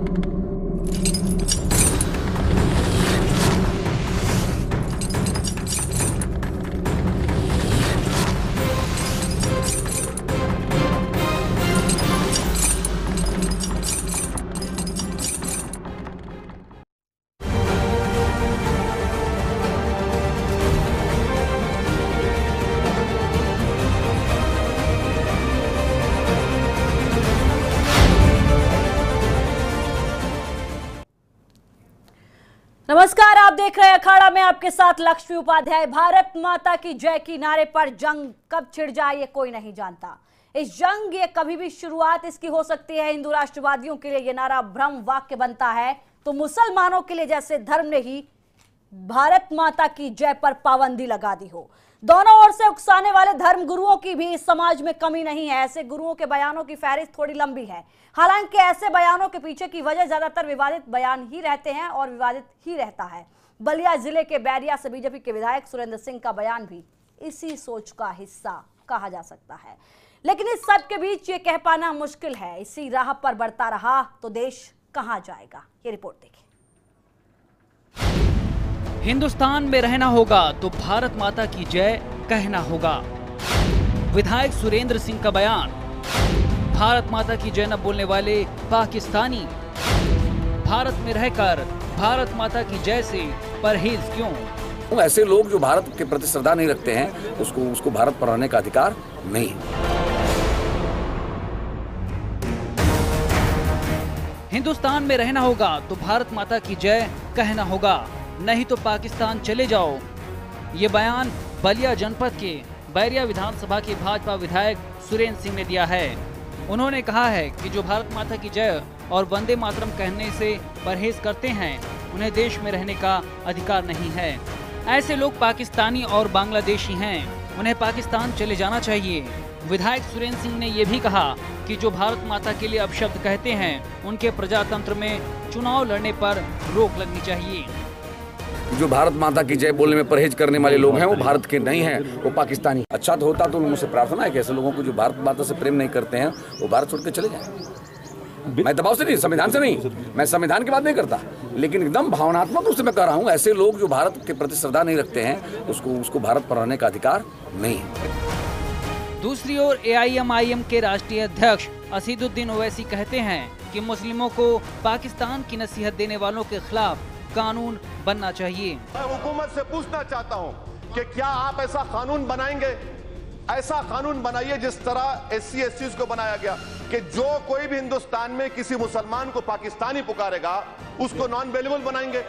नमस्कार देख रहे हैं अखाड़ा में आपके साथ लक्ष्मी उपाध्याय। भारत माता की जय की नारे पर जंग कब छिड़ जाए, ये कोई नहीं जानता। इस जंग ये कभी भी शुरुआत इसकी हो सकती है। हिंदू राष्ट्रवादियों के लिए ये नारा भ्रम वाक्य बनता है। तो मुसलमानों के लिए जैसे धर्म ने ही भारत माता की जय पर पाबंदी लगा दी हो। दोनों ओर से उकसाने वाले धर्म गुरुओं की भी इस समाज में कमी नहीं है। ऐसे गुरुओं के बयानों की फहरिस्त थोड़ी लंबी है। हालाँकि ऐसे बयानों के पीछे की वजह ज़्यादातर विवादित बयान ही रहते हैं और विवादित ही रहता है। बलिया ज़िले के बैरिया से बीजेपी के विधायक सुरेंद्र सिंह का बयान भी इसी सोच का हिस्सा कहा जा सकता है। लेकिन इस सब के बीच ये कह पाना मुश्किल है। इसी राह पर बढ़ता रहा तो देश कहाँ जाएगा? ये रिपोर्ट देखिए हिंदुस्तान में रहना होगा तो भारत माता की जय कहना होगा। विधायक सुरेंद्र सिंह का बयान, भारत माता की जय न बोलने वाले पाकिस्तानी। भारत में रहकर भारत माता की जय से परहेज क्यों? ऐसे लोग जो भारत के प्रति श्रद्धा नहीं रखते हैं उसको उसको भारत पर रहने का अधिकार नहीं हिंदुस्तान में रहना होगा तो भारत माता की जय कहना होगा नहीं तो पाकिस्तान चले जाओ। ये बयान बलिया जनपद के बैरिया विधानसभा के भाजपा विधायक सुरेंद्र सिंह ने दिया है। उन्होंने कहा है कि जो भारत माता की जय और वंदे मातरम कहने से परहेज करते हैं उन्हें देश में रहने का अधिकार नहीं है। ऐसे लोग पाकिस्तानी और बांग्लादेशी हैं। उन्हें पाकिस्तान चले जाना चाहिए। विधायक सुरेंद्र सिंह ने यह भी कहा कि जो भारत माता के लिए अपशब्द कहते हैं, उनके प्रजातंत्र में चुनाव लड़ने पर रोक लगनी चाहिए। जो भारत माता की जय बोलने में परहेज करने वाले लोग हैं, वो भारत के नहीं हैं, वो पाकिस्तानी अच्छा तो होता तो मुझसे प्रार्थना है कि ऐसे लोगों को जो भारत माता से प्रेम नहीं करते हैं, वो भारत छोड़ के चले जाएँ। मैं दबाव से नहीं संविधान से नहीं। मैं संविधान की बात नहीं करता। लेकिन एकदम भावनात्मक रूप से मैं कह रहा हूँ ऐसे लोग जो भारत के प्रति श्रद्धा नहीं रखते हैं उसको उसको भारत पर रहने का अधिकार नहीं। है दूसरी ओर एआईएमआईएम के राष्ट्रीय अध्यक्ष असीदुद्दीन ओवैसी कहते हैं कि मुस्लिमों को पाकिस्तान की नसीहत देने वालों के खिलाफ कानून बनना चाहिए। मैं हुकूमत से पूछना चाहता हूँ कि क्या आप ऐसा कानून बनाएँगे? ऐसा कानून बनाइए जिस तरह एस सी को बनाया गया। कि जो कोई भी हिंदुस्तान में किसी मुसलमान को पाकिस्तानी पुकारेगा, उसको नॉन वेलेबल बनाएँगे।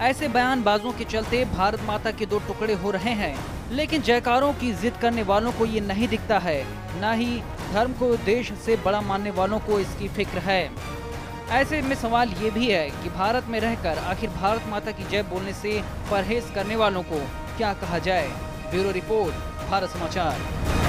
ऐसे बयानबाजों के चलते भारत माता के दो टुकड़े हो रहे हैं, लेकिन जयकारों की जिद करने वालों को ये नहीं दिखता है। न ही धर्म को देश से बड़ा मानने वालों को इसकी फ़िक्र है। ऐसे में सवाल ये भी है कि भारत में रहकर आखिर भारत माता की जय बोलने से परहेज करने वालों को क्या कहा जाए? ब्यूरो रिपोर्ट, भारत समाचार।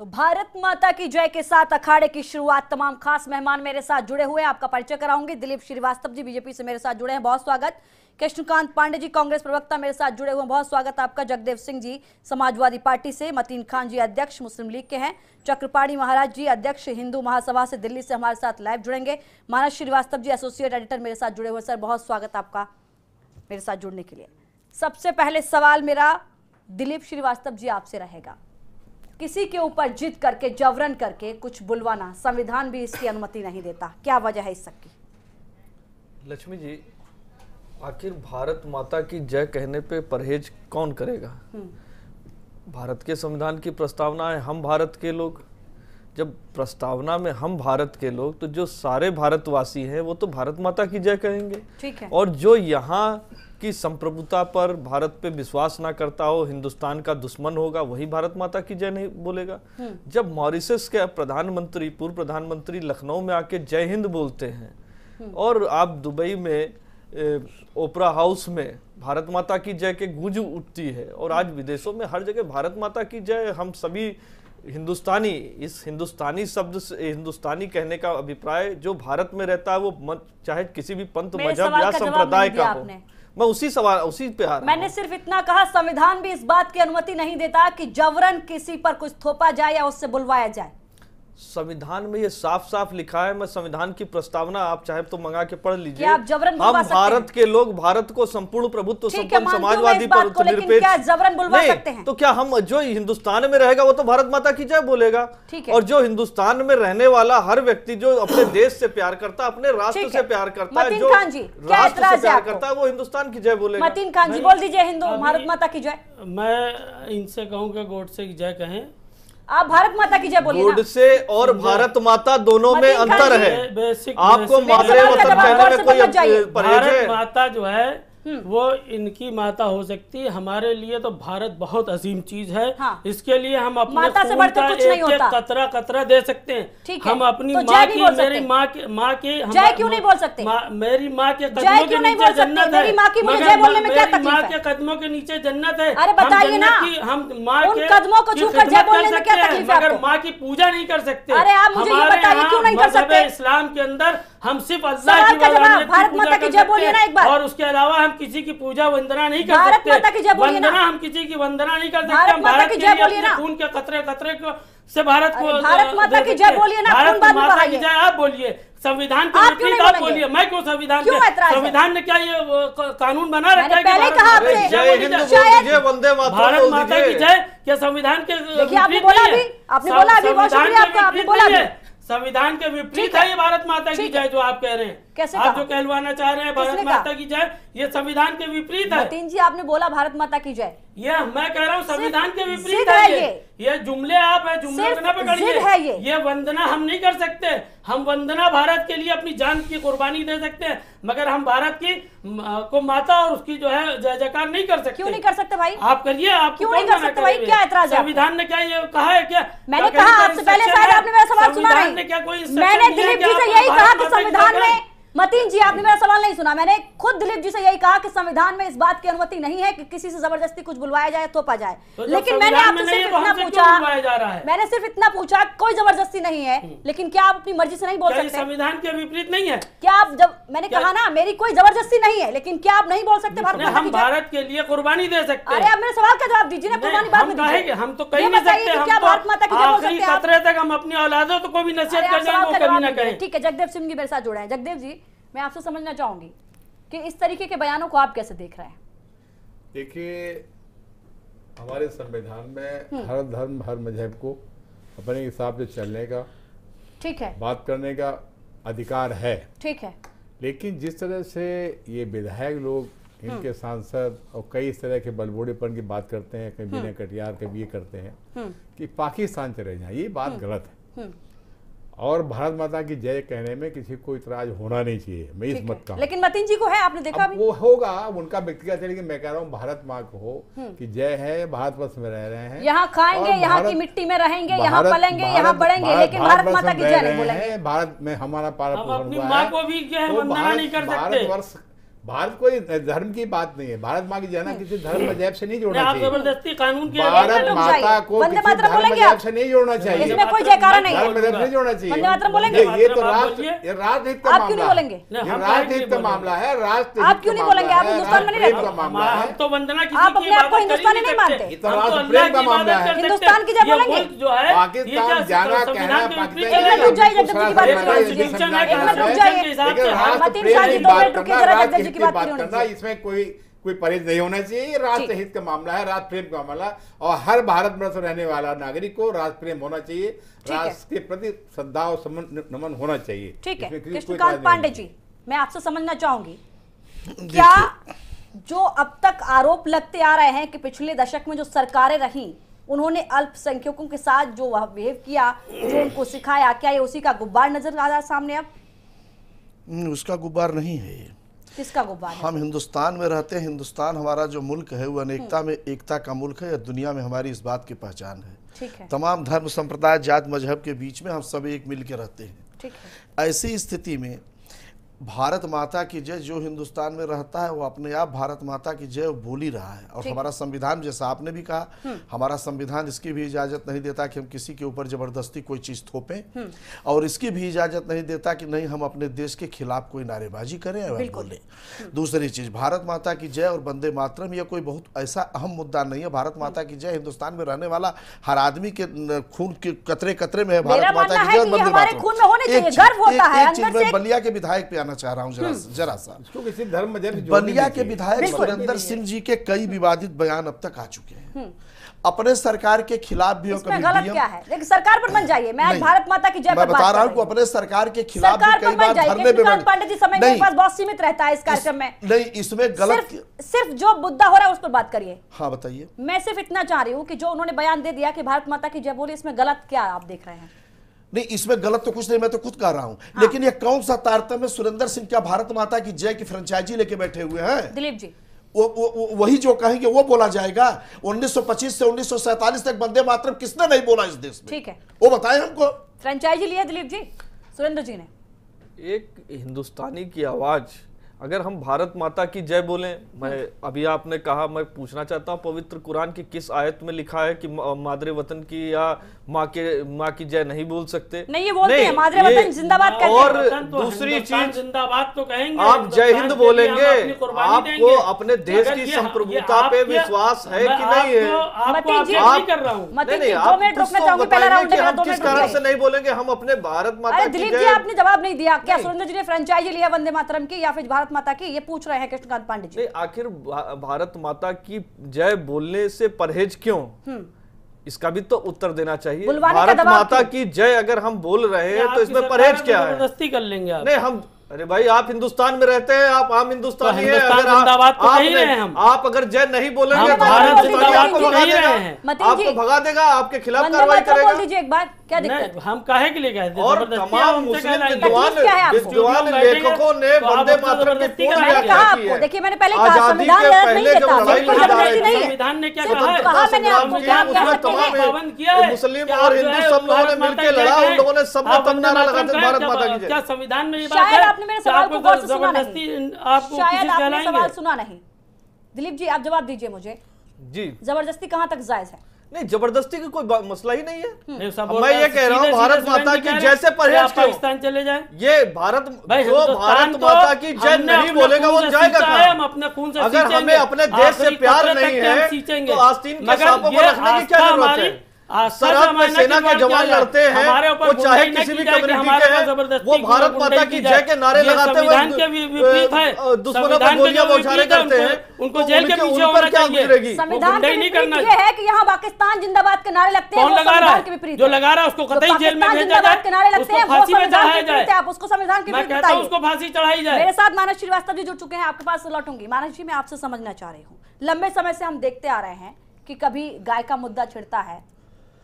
तो भारत माता की जय के साथ अखाड़े की शुरुआत तमाम खास मेहमान मेरे साथ जुड़े हुए हैं। आपका परिचय कराऊँगी। दिलीप श्रीवास्तव जी बीजेपी से मेरे साथ जुड़े हैं। बहुत स्वागत। कृष्णकांत पांडे जी कांग्रेस प्रवक्ता मेरे साथ जुड़े हुए हैं। बहुत स्वागत आपका। जगदेव सिंह जी समाजवादी पार्टी से, मतीन खान जी अध्यक्ष, मुस्लिम लीग के हैं। चक्रपाणी महाराज जी अध्यक्ष, हिंदू महासभा से दिल्ली से हमारे साथ लाइव जुड़ेंगे। मानस श्रीवास्तव जी एसोसिएट एडिटर मेरे साथ जुड़े हुए सर, बहुत स्वागत आपका मेरे साथ जुड़ने के लिए। सबसे पहले सवाल मेरा दिलीप श्रीवास्तव जी आपसे रहेगा। किसी के ऊपर जिद करके जबरन करके कुछ बुलवाना संविधान भी इसकी अनुमति नहीं देता। क्या वजह है इस सब की? लक्ष्मी जी आखिर भारत माता की जय कहने पे परहेज कौन करेगा? भारत के संविधान की प्रस्तावना है हम भारत के लोग। जब प्रस्तावना में हम भारत के लोग तो जो सारे भारतवासी हैं वो तो भारत माता की जय कहेंगे। ठीक है। और जो यहाँ की संप्रभुता पर भारत पे विश्वास ना करता हो हिंदुस्तान का दुश्मन होगा वही भारत माता की जय नहीं बोलेगा। जब मॉरिशस के प्रधानमंत्री पूर्व प्रधानमंत्री लखनऊ में आके जय हिंद बोलते हैं और आप दुबई में ओपरा हाउस में भारत माता की जय के गूंज उठती है और आज विदेशों में हर जगह भारत माता की जय हम सभी हिंदुस्तानी इस हिंदुस्तानी शब्द से हिंदुस्तानी कहने का अभिप्राय जो भारत में रहता है वो चाहे किसी भी पंथ मज़हब या संप्रदाय का हो। मैं उसी सवाल उसी पे आ रहा मैंने सिर्फ़ इतना कहा संविधान भी इस बात की अनुमति नहीं देता कि जबरन किसी पर कुछ थोपा जाए या उससे बुलवाया जाए। संविधान में ये साफ़ साफ़ लिखा है मैं संविधान की प्रस्तावना आप चाहे तो मंगा के पढ़ लीजिए। आप जबरन हम सकते भारत के लोग भारत को संपूर्ण प्रभुत्व संपन्न मैं समाजवादी क्या जबरन बुलवा सकते हैं? तो क्या हम जो हिंदुस्तान में रहेगा वो तो भारत माता की जय बोलेगा। ठीक है। और जो हिंदुस्तान में रहने वाला हर व्यक्ति जो अपने देश से प्यार करता है अपने राष्ट्र से प्यार करता है जो राष्ट्र से प्यार करता है वो हिंदुस्तान की जय बोलेगा। मतीन खान जी बोल दीजिए हिंदू भारत माता की जय। मैं इनसे कहूँगा गोडसे की जय कहें। आप भारत माता की जय बोलिए ना। गुड से और भारत माता दोनों में अंतर है। आपको बेसिक- मादरे वतन कहने में कोई भारत माता जो है। वो इनकी माता हो सकती है हमारे लिए तो भारत बहुत अजीम चीज़ है हाँ। इसके लिए हम अपने माता से बढ़कर का कुछ नहीं एक होता। एक कतरा कतरा दे सकते हैं ठीक है। हम अपनी तो माँ की मेरी माँ की माँ की जय क्यों नहीं बोल सकते? मेरी माँ के कदमों के क्यों नहीं नीचे बोल सकते? जन्नत है मेरी माँ की मुझे मगर जय बोलने में क्या मेरी माँ तकलीफ़? के कदमों के नीचे जन्नत है अरे बताइए ना। की- हम माँ के कदमों को की छूकर जय बोलने में क्या तकलीफ़ है मगर माँ की पूजा नहीं कर सकते अरे आप मुझे ये बताइए क्यों नहीं कर सकते? इस्लाम के अंदर हम सिर्फ़ अल्लाह की वहदानियत भारत माता की जय बोलिए ना एक बार। और उसके अलावा हम किसी की पूजा वंदना नहीं कर सकते। माता की जय बोलिए ना। वंदना हम किसी की वंदना नहीं कर सकते। हम भारत की के जय लिए बोलिए ना। खून के कतरे कतरे को से भारत को भारत माता की जय बोलिए ना, भारत माता की जय आप बोलिए। संविधान के आप क्यों विपरीत आप बोलिए। मैं क्यों संविधान के संविधान ने क्या ये कानून बना रखा है कि पहले भारत कहा मातरम भारत माता की जय क्या संविधान के देखिए, आपने बोला अभी, आपने बोला अभी, बहुत शुक्रिया आपका, आपने बोला अभी। है। संविधान के विपरीत है। ये भारत माता की। जय जो आप कह रहे हैं कैसे आप जो कहलवाना चाह रहे हैं भारत माता की जय ये संविधान के विपरीत है। मतीन जी आपने बोला भारत माता की जय। ये मैं कह रहा हूँ संविधान के विपरीत है ये। ये। जुमले आप है जुमले सिर्फ़ को ना पकड़िए है ये। ये वंदना हम नहीं कर सकते। हम वंदना भारत के लिए अपनी जान की कुर्बानी दे सकते हैं मगर हम भारत की को माता और उसकी जो है जय जयकार नहीं कर सकते। क्यों नहीं कर सकते भाई? आप करिए आप क्यों नहीं कर सकते भाई? क्या एतराज़ है संविधान ने क्या ये कहा है क्या? मैंने कहा आपसे पहले शायद आपने मेरा सवाल सुना नहीं। ने क्या कोई मैंने दिलीप जी से यही कहा कि संविधान में? मतीन जी आपने मेरा सवाल नहीं सुना। मैंने खुद दिलीप जी से यही कहा कि संविधान में इस बात की अनुमति नहीं है कि किसी से ज़बरदस्ती कुछ बुलवाया जाए थोपा जाए। तो लेकिन मैंने आपसे सिर्फ़ तो इतना पूछा? मैंने सिर्फ़ इतना पूछा कोई ज़बरदस्ती नहीं है लेकिन क्या आप अपनी मर्ज़ी से नहीं बोल सकते? संविधान के विपरीत नहीं है? क्या आप जब मैंने कहा ना मेरी कोई ज़बरदस्ती नहीं है लेकिन क्या आप नहीं बोल सकते भारत हम भारत के लिए कुर्बानी दे सकते अरे आप मेरे सवाल का जवाब दीजिए ना कुर्बानी बाद हम में हम तो कह ये नहीं सकते क्या तो भारत माता की आखिरी हैं खतरे तक हम अपनी औलादों को भी नसीहत कर ठीक है जगदेव सिंह जी मेरे साथ जुड़े हैं। जगदेव जी मैं आपसे समझना चाहूँगी कि इस तरीके के बयानों को आप कैसे देख रहे हैं देखिए हमारे संविधान हम्म। में हर धर्म हर मज़हब को अपने हिसाब से चलने का ठीक है बात करने का अधिकार है ठीक है लेकिन जिस तरह से ये विधायक लोग हम्म। इनके सांसद और कई इस तरह के बलबोड़ेपन की बात करते हैं कभी हम्म। विनय कटियार कभी ये करते हैं कि पाकिस्तान चले जाए ये बात हम्म। गलत है और भारत माता की जय कहने में किसी को इतराज होना नहीं चाहिए। मैं इस मत का लेकिन मतीन जी को है आपने देखा अभी वो होगा उनका व्यक्तिगत है लेकिन मैं कह रहा हूँ भारत माँ को हो कि जय है भारत वर्ष में रह रहे हैं। हम्म। यहाँ खाएँगे यहाँ की मिट्टी में रहेंगे यहाँ पलेंगे यहाँ बढ़ेंगे लेकिन भारत माता में की जय नहीं रहे बोलेंगे। हैं, भारत में हमारा पारा पोषण हुआ है। को भी जो तो भारत- वर्ष भारतवर्ष भारत कोई धर्म की बात नहीं है। भारत माँ की जाना किसी धर्म मज़हब से नहीं जोड़ना चाहिए। ज़बरदस्ती कानून की भारत माता को वंदे किसी धर्म मज़हब से नहीं जोड़ना चाहिए। इसमें कोई जयकारा नहीं धर्म है मज़हब से नहीं जोड़ना चाहिए। बोलेंगे? ये- तो राष्ट्र ये राजनीति का क्यों नहीं मामला बोलेंगे? ये राजनीति का मामला है राष्ट्र आप क्यों नहीं बोलेंगे? आप हिंदुस्तान में नहीं रहते। मामला हम तो वंदना किसी आप की अपने आप को हिंदुस्तानी नहीं मानते? ये तो राष्ट्र प्रेम का मामला है। हिंदुस्तान की ये बोलेंगे? है पाकिस्तान जाना कहना के पाकिस्तान एक मिनट रुक जाइए जगदीप जी की बात की बात बात करना इसमें कोई कोई परहेज नहीं होना चाहिए। ये राष्ट्र हित का मामला है राष्ट्र प्रेम का मामला। और हर भारत वर्ष में रहने वाला नागरिक को राष्ट्र प्रेम होना चाहिए। राष्ट्र के प्रति श्रद्धा और समन- नमन होना चाहिए। ठीक है। कृष्णकांत पांडे जी मैं आपसे समझना चाहूँगी। क्या जो अब तक आरोप लगते आ रहे हैं कि पिछले दशक में जो सरकारें रहीं उन्होंने अल्पसंख्यकों के साथ जो वह बिहेव किया जो उनको सिखाया क्या ये उसी का गुब्बार नज़र आ रहा है सामने अब? उसका गुब्बार नहीं है ये। किसका गुब्बारा हम हिंदुस्तान में रहते हैं हिंदुस्तान हमारा जो मुल्क है वो अनेकता में एकता का मुल्क है या दुनिया में हमारी इस बात की पहचान है। ठीक है। तमाम धर्म संप्रदाय जात मज़हब के बीच में हम सब एक मिल के रहते हैं। ठीक है। ऐसी स्थिति में भारत माता की जय जो हिंदुस्तान में रहता है वो अपने आप भारत माता की जय बोल ही रहा है। और हमारा संविधान जैसा आपने भी कहा हमारा संविधान इसकी भी इजाज़त नहीं देता कि हम किसी के ऊपर ज़बरदस्ती कोई चीज़ थोपें। और इसकी भी इजाज़त नहीं देता कि नहीं हम अपने देश के खिलाफ कोई नारेबाजी करें या बोले। दूसरी चीज़ भारत माता की जय और बंदे मातरम यह कोई बहुत ऐसा अहम मुद्दा नहीं है। भारत माता की जय हिंदुस्तान में रहने वाला हर आदमी के खून के कतरे कतरे में है। भारत माता की जय और बंदे मातरम। एक चीज- मैं बलिया के विधायक पे आना चाह रहा हूँ जरा जरा सा। इसको किसी धर्म बलिया के विधायक सुरेंद्र सिंह जी के कई विवादित बयान अब तक आ चुके हैं। अपने सरकार के खिलाफ भी कभी गलत क्या है? लेकिन सरकार पर मत जाइए। मैं आज भारत माता की जय पर बता रहा हूँ कि अपने सरकार के खिलाफ भी कई पर बार जाइए धरने पे कृष्णकांत पांडे जी समय नहीं, पास बहुत सीमित रहता है इस इस- कार्यक्रम में। नहीं इसमें गलत सिर्फ़ सिर्फ़ जो मुद्दा हो रहा है उस पर बात करिए। हाँ बताइए। मैं सिर्फ़ इतना चाह रही हूँ की जो उन्होंने बयान दे दिया की भारत माता की जय बोली इसमें गलत क्या आप देख रहे हैं? नहीं इसमें गलत तो कुछ नहीं मैं तो खुद कह रहा हूँ। हाँ। लेकिन ये कौन सा तारतम्य? सुरेंद्र सिंह क्या भारत माता की जय की फ्रेंचाइजी लेके बैठे हुए हैं? दिलीप जी। वो, वो, वो वही जो कहेंगे वो बोला जाएगा। 1925 से 1947 तक वंदे मातरम किसने नहीं बोला इस देश में? ठीक है। वो बताएँ हमको। फ्रेंचाइजी लिया दिलीप जी। सुरेंद्र जी ने। एक हिंदुस्तानी की आवाज़ अगर हम भारत माता की जय बोलें मैं अभी आपने कहा मैं पूछना चाहता हूँ पवित्र कुरान की किस आयत में लिखा है कि मादरे वतन की या माँ के माँ की जय नहीं बोल सकते। नहीं, ये बोलते हैं, मादरे वतन जिंदाबाद कहते हैं। और तो दूसरी चीज़ जिंदाबाद तो कहेंगे आप जय हिंद बोलेंगे हम अपनी कुर्बानी आपको अपने देश की संप्रभुता पे विश्वास है कि नहीं है? नहीं हूँ। नहीं, नहीं, तो है किस कारण से नहीं बोलेंगे? हम अपने भारत माता दिलीप जी आपने जवाब नहीं दिया। क्या सुरेंद्र जी ने फ्रेंचाइजी लिया वंदे मातरम की या फिर भारत माता की? ये पूछ रहे हैं कृष्णकांत पांडे जी। आखिर भारत माता की जय बोलने से परहेज क्यों? इसका भी तो उत्तर देना चाहिए। भारत माता की जय अगर हम बोल रहे हैं तो इसमें परहेज क्या है? ज़बरदस्ती कर लेंगे आप। नहीं हम अरे भाई आप हिंदुस्तान में रहते हैं आप आम हिंदुस्तानी तो हैं अगर आप- आप, तो कह ही रहे हम। आप अगर जय नहीं बोलेंगे तो भारत आपको तो भगा देगा। हैं। आपको भगा देगा आपके खिलाफ कार्रवाई करेगा। एक बार। क्या दिक्कत? हम काहे के लिए कहते हैं और तमाम मुस्लिम विद्वान? विद्वान लेखकों ने तो वंदे मातरम की पूर्ण व्याख्या की है। देखिए मैंने पहले कहा संविधान गलत नहीं देता है संविधान ने क्या कहा है? कहा मैंने आपको क्या उसमें तमाम पाबंद किया है। मुस्लिम और हिंदू सब लोगों ने मिलकर लड़ा उन लोगों ने सब तब नारा लगा भारत माता क्या- की जय। क्या संविधान में ये बात है आपने मेरे सवाल को गौर से सुना नहीं। आपको शायद आपने सवाल सुना नहीं। दिलीप जी आप जवाब दीजिए मुझे। जी ज़बरदस्ती कहाँ तक जायज़ है नहीं ज़बरदस्ती का कोई मसला ही नहीं है। नहीं, सब मैं ये कह रहा हूँ भारत माता की जैसे जय से परहेज पाकिस्तान चले जाए? ये भारत जो भारत तो माता की जय नहीं बोलेगा वो जाएगा कहाँ? हम अपने खून से अगर हमें अपने देश से प्यार नहीं है तो आस्तीन के सांपों को रखने की क्या ज़रूरत है? सरहद में सेना के जवान लड़ते हैं। हमारे ऊपर वो चाहे किसी भी कम्युनिटी के हैं वो भारत माता की जय के नारे लगाते हुए दुश्मनों के गोलियाँ बौछारे करते हैं। उनको- तो जेल के पीछे उन होना क्या चाहिए। गुजरेगी? संविधान के नहीं विपरीत करना ये है कि यहाँ पाकिस्तान जिंदाबाद के नारे लगते हैं कौन लगा रहा है? जो लगा रहा है उसको कतई जेल में भेजा जिंदाबाद जाए, के नारे लगते हैं वो फांसी में चढ़ाया जाए। आप उसको संविधान के मैं विपरीत बताइए। उसको फांसी चढ़ाई जाए। मेरे साथ मानस श्रीवास्तव जी जुड़ चुके हैं आपके पास लौटूँगी मानस जी मैं आपसे समझना चाह रही हूँ लंबे समय से हम देखते आ रहे हैं कि कभी गाय का मुद्दा छिड़ता है।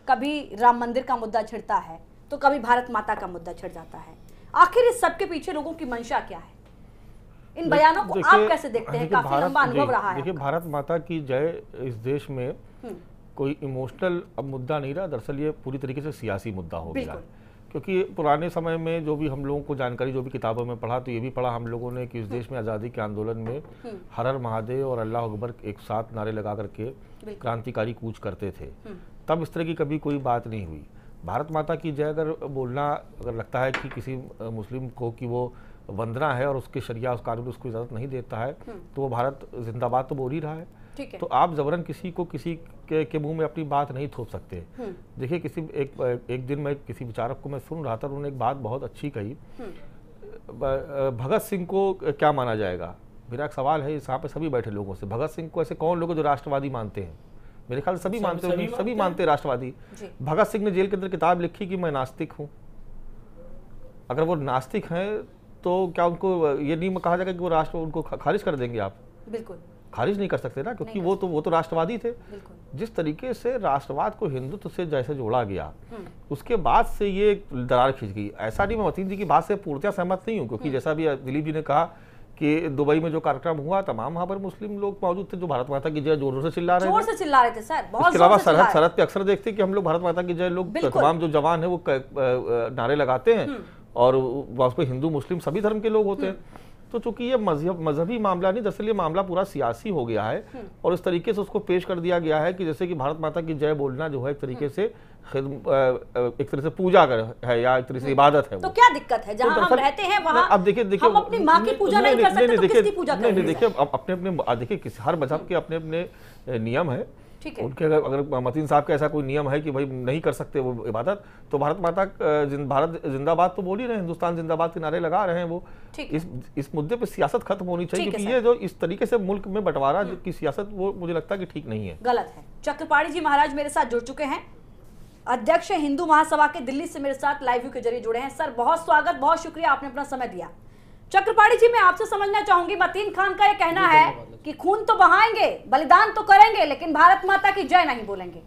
कभी राम मंदिर का मुद्दा छिड़ता है तो कभी भारत माता का मुद्दा छिड़ जाता है। आखिर इस सबके पीछे लोगों की मंशा क्या है? इन बयानों को आप कैसे देखते हैं? काफ़ी लंबा अनुभव रहा है देखिए भारत माता की जय इस देश में कोई इमोशनल अब मुद्दा नहीं रहा दरअसल ये पूरी तरीके से सियासी मुद्दा हो गया। क्योंकि पुराने समय में जो भी हम लोगों को जानकारी जो भी किताबों में पढ़ा तो ये भी पढ़ा हम लोगों ने कि इस देश में आज़ादी के आंदोलन में हर हर महादेव और अल्लाह अकबर एक साथ नारे लगा करके क्रांतिकारी कूच करते थे। तब इस तरह की कभी कोई बात नहीं हुई। भारत माता की जय अगर बोलना अगर लगता है कि किसी मुस्लिम को कि वो वंदना है और उसके शरिया उस कानून उसको इजाज़त नहीं देता है तो वो भारत जिंदाबाद तो बोल ही रहा है। ठीक है। तो आप जबरन किसी को किसी के, के मुँह में अपनी बात नहीं थोप सकते। देखिए किसी एक एक दिन मैं किसी विचारक को मैं सुन रहा था उन्होंने एक बात बहुत अच्छी कही। भगत सिंह को क्या माना जाएगा? मेरा एक सवाल है यहाँ पे सभी बैठे लोगों से। भगत सिंह को ऐसे कौन लोग जो राष्ट्रवादी मानते हैं? मेरे ख्याल सभी मानते सभी होंगे सभी मानते हैं राष्ट्रवादी। भगत सिंह ने जेल के अंदर किताब लिखी कि मैं नास्तिक हूँ। अगर वो नास्तिक हैं तो क्या उनको ये नहीं कहा जाएगा कि वो राष्ट्र उनको खारिज कर देंगे आप? बिल्कुल। खारिज नहीं कर सकते ना क्योंकि वो तो वो तो राष्ट्रवादी थे। जिस तरीके से राष्ट्रवाद को हिंदुत्व से जैसे जोड़ा गया उसके बाद से ये दरार खिंच गई। ऐसा नहीं मैं वतीन जी की बात से पूर्णतः सहमत नहीं हूँ क्योंकि जैसा भी दिलीप जी ने कहा कि दुबई में जो कार्यक्रम हुआ तमाम वहाँ पर मुस्लिम लोग मौजूद थे जो भारत माता की जय जोरों से चिल्ला रहे ज़ोर से चिल्ला रहे थे सर बहुत इसके अलावा सरहद सरहद पे अक्सर देखते हैं कि हम लोग भारत माता की जय लोग तमाम जो जवान है वो नारे लगाते हैं और उस पर हिंदू मुस्लिम सभी धर्म के लोग होते हैं। तो चूँकि ये मज़हब मजहबी मामला नहीं दरअसल ये मामला पूरा सियासी हो गया है और इस तरीके से उसको पेश कर दिया गया है कि जैसे कि भारत माता की जय बोलना जो है एक तरीके से खिद- एक तरह से पूजा कर है या एक तरह से इबादत है तो क्या दिक्कत है? जहाँ तो हम रहते हैं वहाँ अब देखिए देखिए हम अपनी माँ की पूजा नहीं कर सकते तो किसकी पूजा नहीं नहीं करेंगे देखिए अपने अपने देखिए किस हर मज़हब के अपने अपने नियम है। उनके अगर अगर मतीन साहब का ऐसा कोई नियम है कि भाई नहीं कर सकते वो इबादत तो भारत माता जिन, भारत जिंदाबाद तो बोल ही रहे हिंदुस्तान जिंदाबाद के नारे लगा रहे हैं वो। इस इस मुद्दे पे सियासत खत्म होनी चाहिए क्योंकि ये जो इस तरीके से मुल्क में बंटवारा की सियासत वो मुझे लगता है कि ठीक नहीं है। गलत है। चक्रपाणी जी महाराज मेरे साथ जुड़ चुके हैं। अध्यक्ष हिंदू महासभा के दिल्ली से मेरे साथ लाइव व्यू के ज़रिए जुड़े हैं। सर बहुत स्वागत बहुत शुक्रिया आपने अपना समय दिया। चक्रपाणी जी मैं आपसे समझना चाहूँगी मतीन खान का ये कहना है कि खून तो बहाएँगे बलिदान तो करेंगे लेकिन भारत माता की जय नहीं बोलेंगे।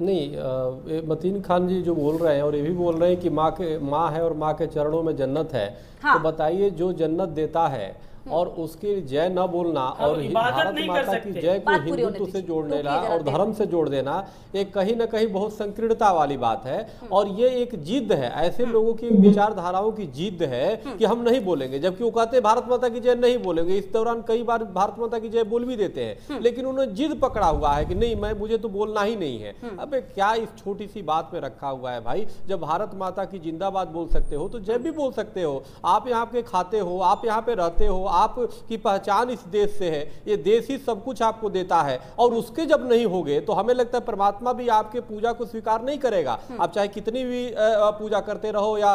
नहीं मतीन खान जी जो बोल रहे हैं और ये भी बोल रहे हैं कि माँ के माँ है और माँ के चरणों में जन्नत है। हाँ। तो बताइए जो जन्नत देता है और उसकी जय न बोलना और भारत माता की जय को हिंदुत्व से दीजिए। जोड़ देना और धर्म से जोड़ देना एक कहीं ना कहीं बहुत संकीर्णता वाली बात है। और ये एक जिद है। ऐसे लोगों की विचारधाराओं की जिद है कि हम नहीं बोलेंगे। जबकि वो कहते हैं भारत माता की जय नहीं बोलेंगे। इस दौरान कई बार भारत माता की जय बोल भी देते हैं। लेकिन उन्होंने जिद पकड़ा हुआ है कि नहीं मैं मुझे तो बोलना ही नहीं है। अब क्या इस छोटी सी बात में रखा हुआ है भाई? जब भारत माता की जिंदाबाद बोल सकते हो तो जय भी बोल सकते हो। आप यहाँ के खाते हो आप यहाँ पे रहते हो आपकी पहचान इस देश से है ये देश ही सब कुछ आपको देता है। और उसके जब नहीं होगे तो हमें लगता है परमात्मा भी आपके पूजा को स्वीकार नहीं करेगा। आप चाहे कितनी भी पूजा करते रहो या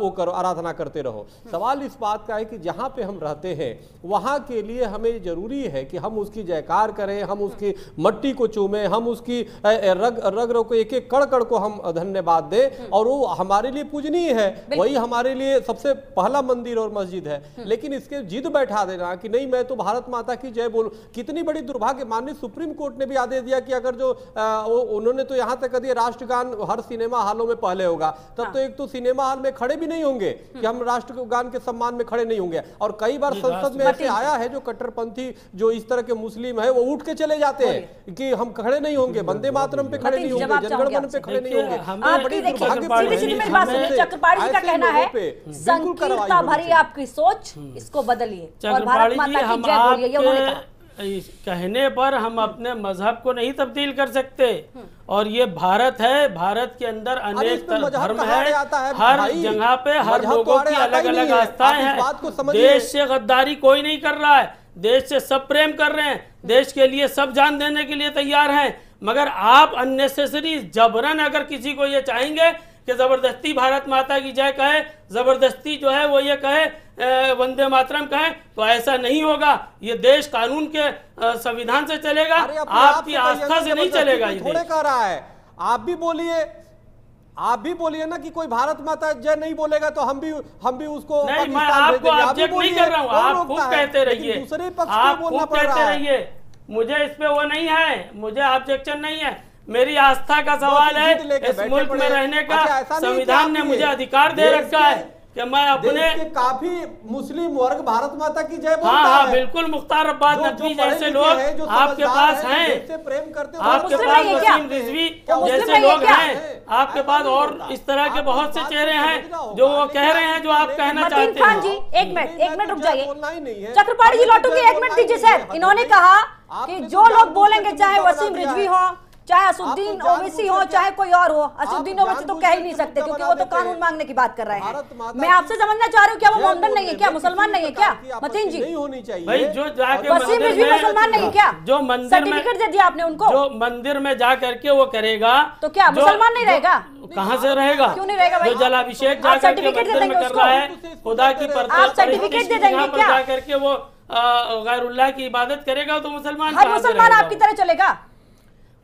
वो करो आराधना करते रहो। सवाल इस बात का है कि जहाँ पे हम रहते हैं वहाँ के लिए हमें ज़रूरी है कि हम उसकी जयकार करें हम उसकी मट्टी को चूमें हम उसकी रग रग रग को एक एक कड़ कड़ को हम धन्यवाद दें। और वो हमारे लिए पूजनीय है वही हमारे लिए सबसे पहला मंदिर और मस्जिद है। लेकिन इसके जिद बैठा देना कि नहीं मैं तो भारत माता की जय बोलूँ। कितनी बड़ी दुर्भाग्य माननीय सुप्रीम कोर्ट ने भी आदेश दिया कि अगर जो वो उन्होंने तो यहाँ तक कह दिया राष्ट्रगान हर सिनेमा हॉलों में पहले होगा। तब हाँ। तो एक तो सिनेमा हॉल में खड़े भी नहीं होंगे कि हम राष्ट्रगान के सम्मान में खड़े नहीं होंगे। और कई बार संसद में ऐसे आया है जो कट्टरपंथी जो इस तरह के मुस्लिम है वो उठ के चले जाते हैं कि हम खड़े नहीं होंगे वंदे मातरम पे खड़े नहीं होंगे चाहूँगी जनगण पे खड़े नहीं होंगे। सुनिए चक्रपाणी जी का कहना है संकीर्णता भरी आपकी सोच इसको बदलिए। और भारत चक्रपाणी जी माता की हम जय बोलिए ये उन्होंने कहा। आपके कहने पर हम अपने मज़हब को नहीं तब्दील कर सकते। और ये भारत है भारत के अंदर अनेक धर्म है। है हर जगह पे हर लोगों की अलग अलग। आस्थाएँ हैं। देश से गद्दारी कोई नहीं कर रहा है। देश से सब प्रेम कर रहे हैं। देश के लिए सब जान देने के लिए तैयार हैं। मगर आप अननेसेसरी जबरन अगर किसी को ये चाहेंगे कि ज़बरदस्ती भारत माता की जय कहे ज़बरदस्ती जो है वो ये कहे वंदे मातरम कहे तो ऐसा नहीं होगा। ये देश कानून के संविधान से चलेगा आपकी आस्था से नहीं चलेगा ये थोड़े कह रहा है। आप भी बोलिए आप भी बोलिए ना कि कोई भारत माता जय नहीं बोलेगा तो हम भी हम भी उसको नहीं मैं आपको। आप ऑब्जेक्ट नहीं कर रहा हूँ आप है? कहते रहिए। दूसरे पक्ष आप बोलना पड़ रहा है। रहिए। मुझे इस पे वो नहीं है मुझे ऑब्जेक्शन नहीं है। मेरी आस्था का सवाल है इस मुल्क में रहने का अच्छा, संविधान ने मुझे अधिकार दे रखा है के- मैं अपने काफ़ी मुस्लिम वर्ग भारत माता की जय हाँ हाँ बिल्कुल मुख्तार अब्बास जो- जो नकवी जैसे लोग आपके पास हैं, हैं। प्रेम करते आपके पास वसीम रिजवी जैसे है लोग हैं। आपके पास और इस तरह के बहुत से चेहरे हैं जो वो कह रहे हैं जो आप कहना चाहते खान जी हैं एक मिनट एक मिनट रुक जाइए। ही है। चक्रपाणी जी लौटूँगी एक मिनट दीजिए सर इन्होंने कहा कि जो तो लोग बोलेंगे चाहे वसीम रिजवी हो चाहे असुद्दीन ओवैसी हो चाहे कोई और हो असुद्दीन ओवैसी तो कह ही नहीं सकते क्योंकि वो तो कानून मांगने की बात कर रहे हैं। मैं आपसे समझना चाह रही हूँ क्या वो मोमडन नहीं है क्या? मुसलमान नहीं है क्या? मतीन जी। होनी चाहिए। भाई जो वसीम रिजवी मुसलमान नहीं है क्या? जो मंदिर सर्टिफिकेट दे दिया आपने उनको। जो मंदिर में जा करके वो करेगा तो क्या मुसलमान नहीं रहेगा? कहाँ से रहेगा? क्यों नहीं रहेगा भाई? जो जलाभिषेक जा करके मंदिर में कर? रहा है खुदा की आप सर्टिफिकेट दे देंगे क्या? जा करके वो गैरुल्लाह की इबादत करेगा तो मुसलमान हर मुसलमान आपकी तरह चलेगा।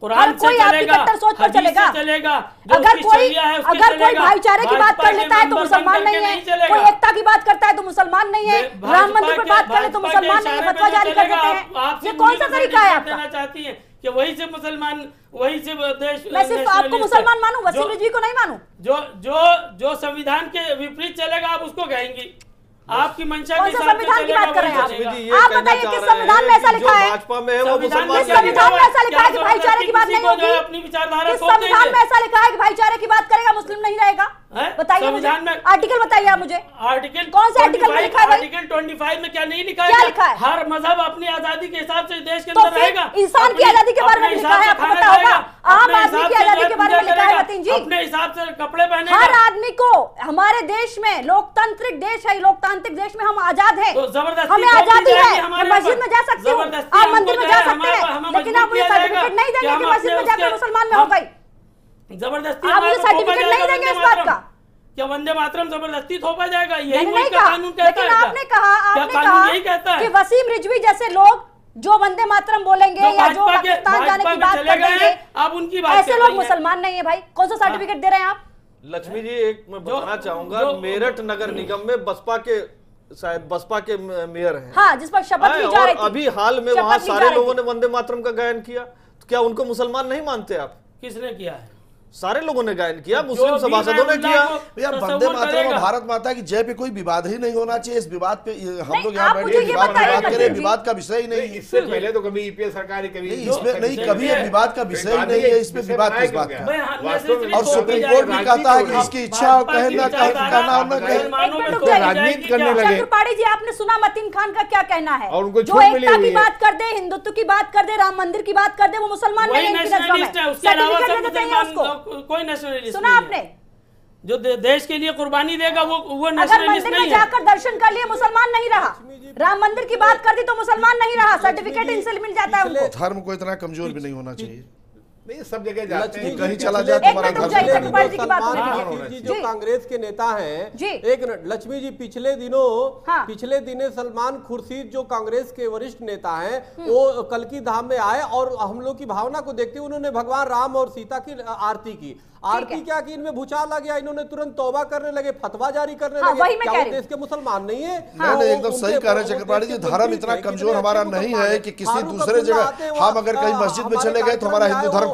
कुरान से कोई आपकी चलेगा कट्टर सोच पर चलेगा। चलेगा अगर कोई अगर कोई भाईचारे की बात कर लेता है तो मुसलमान नहीं है। कोई एकता की बात करता है तो मुसलमान नहीं है। राम मंदिर पर बात करे तो मुसलमान नहीं है फतवा जारी कर देते हैं। ये कौन सा तरीका है आपका? चाहती हैं कि वही से मुसलमान वही से देश मैं सिर्फ़ आपको मुसलमान। मानूं वसीम रिजवी को नहीं मानूं? जो जो जो संविधान के विपरीत चलेगा आप उसको कहेंगी। आपकी मंशा के संविधान की बात कर रहे हैं आप? बताइए किस संविधान में ऐसा लिखा है? भाजपा में है? वो संविधान में ऐसा लिखा है कि भाईचारे की बात नहीं होगी? अपनी विचारधारा संविधान में ऐसा लिखा है कि भाईचारे की बात करेगा मुस्लिम नहीं रहेगा? बताइए संविधान में आर्टिकल बताइए आप मुझे। आर्टिकल कौन सा आर्टिकल में लिखा है आर्टिकल 25 में क्या नहीं लिखा है? क्या लिखा है? हर मज़हब अपनी आज़ादी के हिसाब से देश के तो अंदर रहेगा। इंसान की आज़ादी के बारे में लिखा है आपको पता होगा। आम आदमी की आज़ादी के बारे में लिखा है मतीन जी। अपने हिसाब से कपड़े पहने हर आदमी को हमारे देश में लोकतांत्रिक देश है लोकतांत्रिक देश में हम आज़ाद तो है। हमें आज़ादी है मस्जिद में जा सकते हूँ। आप मंदिर में जा सकते हैं। लेकिन आप मुझे सर्टिफिकेट नहीं देंगे मस्जिद में जाकर मुसलमान में हो गई ज़बरदस्ती आप मुझे सर्टिफिकेट नहीं देंगे इस बात का। क्या वंदे मातरम ज़बरदस्ती थोपा जाएगा? यही नहीं कहा, कानून कहता है आपने कहा आपने कहा यही कहता है? कि वसीम रिजवी जैसे लोग जो वंदे मातरम बोलेंगे या जो पाकिस्तान जाने की बात करेंगे आप उनकी बात ऐसे लोग मुसलमान नहीं है भाई। कौन सा हाँ। सर्टिफिकेट दे रहे हैं आप? लक्ष्मी जी एक मैं बताना चाहूँगा मेरठ नगर निगम में बसपा के शायद बसपा के मेयर हैं। हाँ, जिस पर शपथ ली जा रही थी। अभी हाल में वहाँ सारे लोगों ने वंदे मातरम का गायन किया। तो क्या उनको मुसलमान नहीं मानते आप? किसने किया है? सारे लोगों ने गायन किया मुस्लिम सभासदों ने किया। यार वंदे मातरम और भारत माता की जय पे कोई विवाद ही नहीं होना चाहिए। इस विवाद पे हम लोग यहाँ बैठे विवाद की बात करें विवाद का विषय ही नहीं। इससे पहले तो कभी ईपीएस सरकार कभी इसमें नहीं कभी विवाद का विषय ही नहीं है इसमें विवाद किस बात का? और सुप्रीम कोर्ट भी कहता है की इसकी इच्छा कहना कहना राजनीति करने लगे। त्रिपाठी जी आपने सुना मतीन खान का क्या कहना है? और उनको जो एकता की बात कर दे हिंदुत्व की बात कर दे राम मंदिर की बात कर दे वो मुसलमान नहीं है उसके उसको कोई नेशनलिस्ट सुना आपने? जो दे, देश के लिए कुर्बानी देगा वो वो नेशनलिस्ट नहीं है। जाकर दर्शन कर लिए मुसलमान नहीं रहा। राम मंदिर की बात कर दी तो मुसलमान नहीं रहा। सर्टिफिकेट इनसे मिल जाता है उनको। धर्म को इतना कमज़ोर भी नहीं होना चाहिए। नहीं सब जगह जाते हैं कहीं चला जाए तुम्हारा घर जो कांग्रेस के नेता हैं एक लक्ष्मी जी पिछले दिनों पिछले दिनों सलमान खुर्शीद जो कांग्रेस के वरिष्ठ नेता हैं वो कलकी धाम में आए और हम लोग की भावना को देखते हुए उन्होंने भगवान राम और सीता की आरती की। आरती क्या की इनमें भूचाल आ गया इन्होंने तुरंत तौबा करने लगे फतवा जारी करने हाँ, लगे। क्या वो देश के मुसलमान नहीं है? हाँ, नहीं एकदम सही कह रहे चक्रपाणी जी धर्म इतना कमज़ोर हमारा नहीं है कि किसी दूसरे जगह हम अगर कहीं मस्जिद में चले गए तो हमारा हिंदू धर्म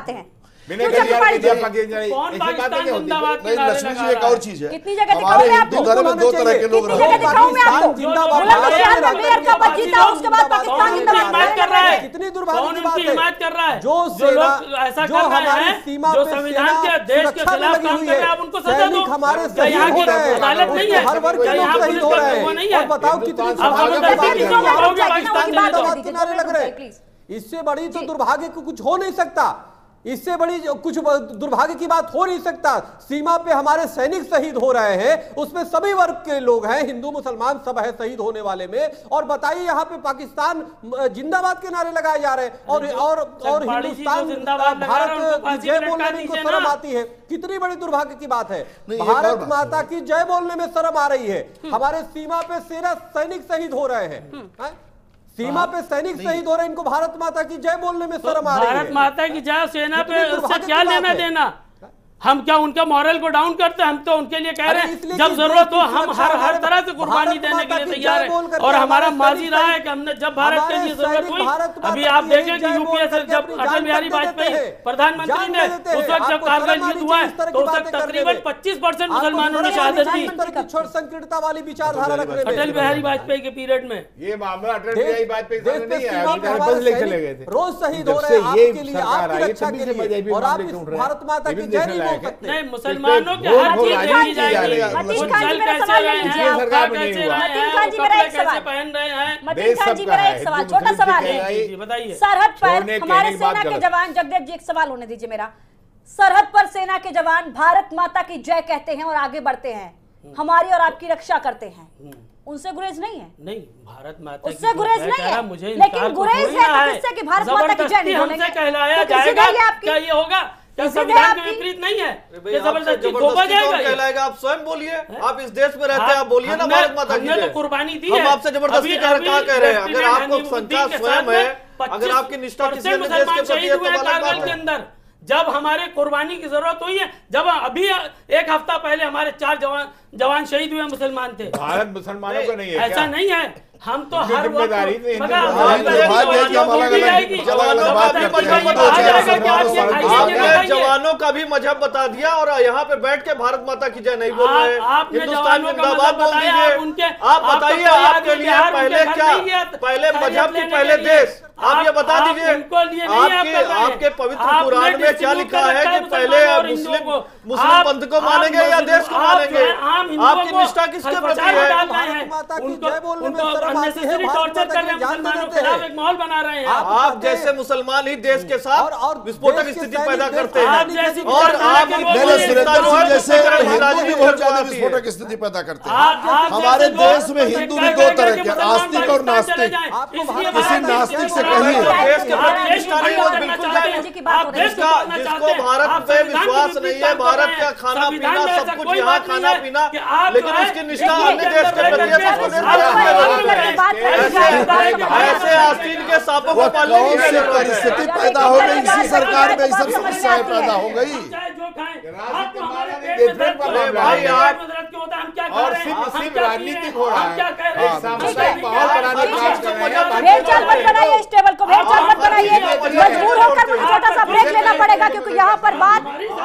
आते हैं। है? जो ऐसा उनको हमारे हर वर्ग के लोग शहीद हो। रहे हैं। बताओ कितनी पाकिस्तान लग रहे हैं। इससे बड़ी तो दुर्भाग्य को कुछ हो? नहीं सकता इससे बड़ी कुछ दुर्भाग्य की बात हो नहीं सकता। सीमा पे हमारे सैनिक शहीद हो रहे हैं। उसमें सभी वर्ग के लोग हैं। हिंदू मुसलमान सब है शहीद होने वाले में। और बताइए यहाँ पे पाकिस्तान जिंदाबाद के नारे लगाए जा रहे हैं। और और और हिंदुस्तान भारत जय बोलने में इनको शर्म आती है। कितनी बड़ी दुर्भाग्य की बात है। भारत माता की जय बोलने में शर्म आ रही है। हमारे सीमा पे सेना सैनिक शहीद हो रहे हैं? इनको भारत माता की जय बोलने में शर्म आ रही है। भारत माता की जय सेना पे उससे क्या लेना देना? हम क्या उनका मॉरल को डाउन करते हैं? हम तो उनके लिए कह रहे हैं जब ज़रूरत हो हम हर हर तरह से कुर्बानी देने के लिए तैयार है। और हमारा माजी रहा है कि हमने जब भारत के लिए ज़रूरत हुई अभी आप देखें कि यूपीए से जब अटल बिहारी वाजपेयी प्रधानमंत्री ने उस। वक्त जब कारगिल युद्ध हुआ है तो उस वक्त तकरीबन पच्चीस परसेंट मुसलमानों ने शहादत दी। की संकीर्णता वाली विचारधारा अटल बिहारी वाजपेयी के पीरियड में। ये मामला अटल बिहारी वाजपेयी रोज शहीद हो रहे हैं आपके लिए आपकी रक्षा के लिए और आप। भारत माता की जय है। नहीं मुसलमानों के हर चीज़ राजनीति जा रही। है। वो चल कैसे रहे हैं? सरकार खा में नहीं कैसे रहे हैं खान और जी मेरा कपड़े कैसे पहन रहे हैं? देश सबका है, सवाल छोटा सवाल। है बताइए। सरहद पर हमारे सेना के जवान जगदेव जी एक सवाल होने दीजिए मेरा। सरहद पर सेना के जवान भारत माता की जय कहते हैं और आगे बढ़ते हैं। हमारी और आपकी रक्षा करते हैं। उनसे गुरेज नहीं है? नहीं भारत माता उससे गुरेज नहीं है। मुझे लेकिन तो गुरेज है तो कि भारत माता की जय नहीं हमसे कहलाया तो जाएगा? क्या ये होगा? क्या संविधान के विपरीत नहीं है? ये ज़बरदस्ती थोपा जाएगा कहलाएगा? आप स्वयं बोलिए। आप इस देश में रहते हैं बोलिए ना भारत माता की तो कुर्बानी दी हम आपसे ज़बरदस्ती कह अभी कहाँ कह रहे हैं? अगर आपको के स्वयं है अगर आपकी निष्ठा किसी देश के प्रति शहीद है हुए तो कारगिल के अंदर। जब हमारे कुर्बानी की ज़रूरत हुई है जब अभी एक हफ़्ता पहले हमारे चार जवान जवान शहीद हुए मुसलमान थे। भारत मुसलमानों का नहीं है ऐसा नहीं है। हम तो हर ज़िम्मेदारी तो बात कि हम जवानों की हैं। भी मज़हब बता दिया और यहाँ पे बैठ के भारत माता की जय नहीं बोल रहे हिंदुस्तान जिंदाबाद बोल दीजिए। आप उनके- आप आप बताइए तो आपके लिए पहले क्या पहले मज़हब की पहले देश? आप ये बता दीजिए। आपके। आपके पवित्र कुरान में क्या लिखा है कि पहले मुस्लिम मुस्लिम पंथ को मानेंगे या देश को मानेंगे? आपकी निष्ठा किसके प्रति है? Torture माता कर रहे हैं मुसलमानों के खिलाफ एक माहौल बना रहे हैं। आप जैसे मुसलमान ही देश के साथ और विस्फोटक स्थिति पैदा करते हैं। और आप जैसे हिंदू भी बहुत ज़्यादा विस्फोटक स्थिति पैदा करते हैं। हमारे देश में हिंदू भी दो तरह के आस्ती आस्तिक और नास्तिक। किसी नास्तिक से कहिए। जिसका भारत पे विश्वास नहीं है भारत का खाना पीना सब कुछ यहाँ खाना पीना लेकिन उसकी निष्ठा अन्य देश के प्रति। ऐसे आस्तीन के सांपों को पालने की परिस्थिति पैदा हो गई इसी सरकार में ये सब समस्याएँ पैदा हो। गई। तो हमारे पेट में दर्द हो है क्यों होता है? हम क्या खा रहे हैं? हम क्या राजनीतिक हो? हैं? रहा हम क्या कह रहे हैं? सामुदायिक माहौल बनाने की हम कर रहे हैं। मज़ाक चाल मत कर रहे हैं? बनाइए इस टेबल को भेड़ चाल मत बनाइए। मजबूर होकर मुझे छोटा सा ब्रेक लेना पड़ेगा क्योंकि यहाँ पर बात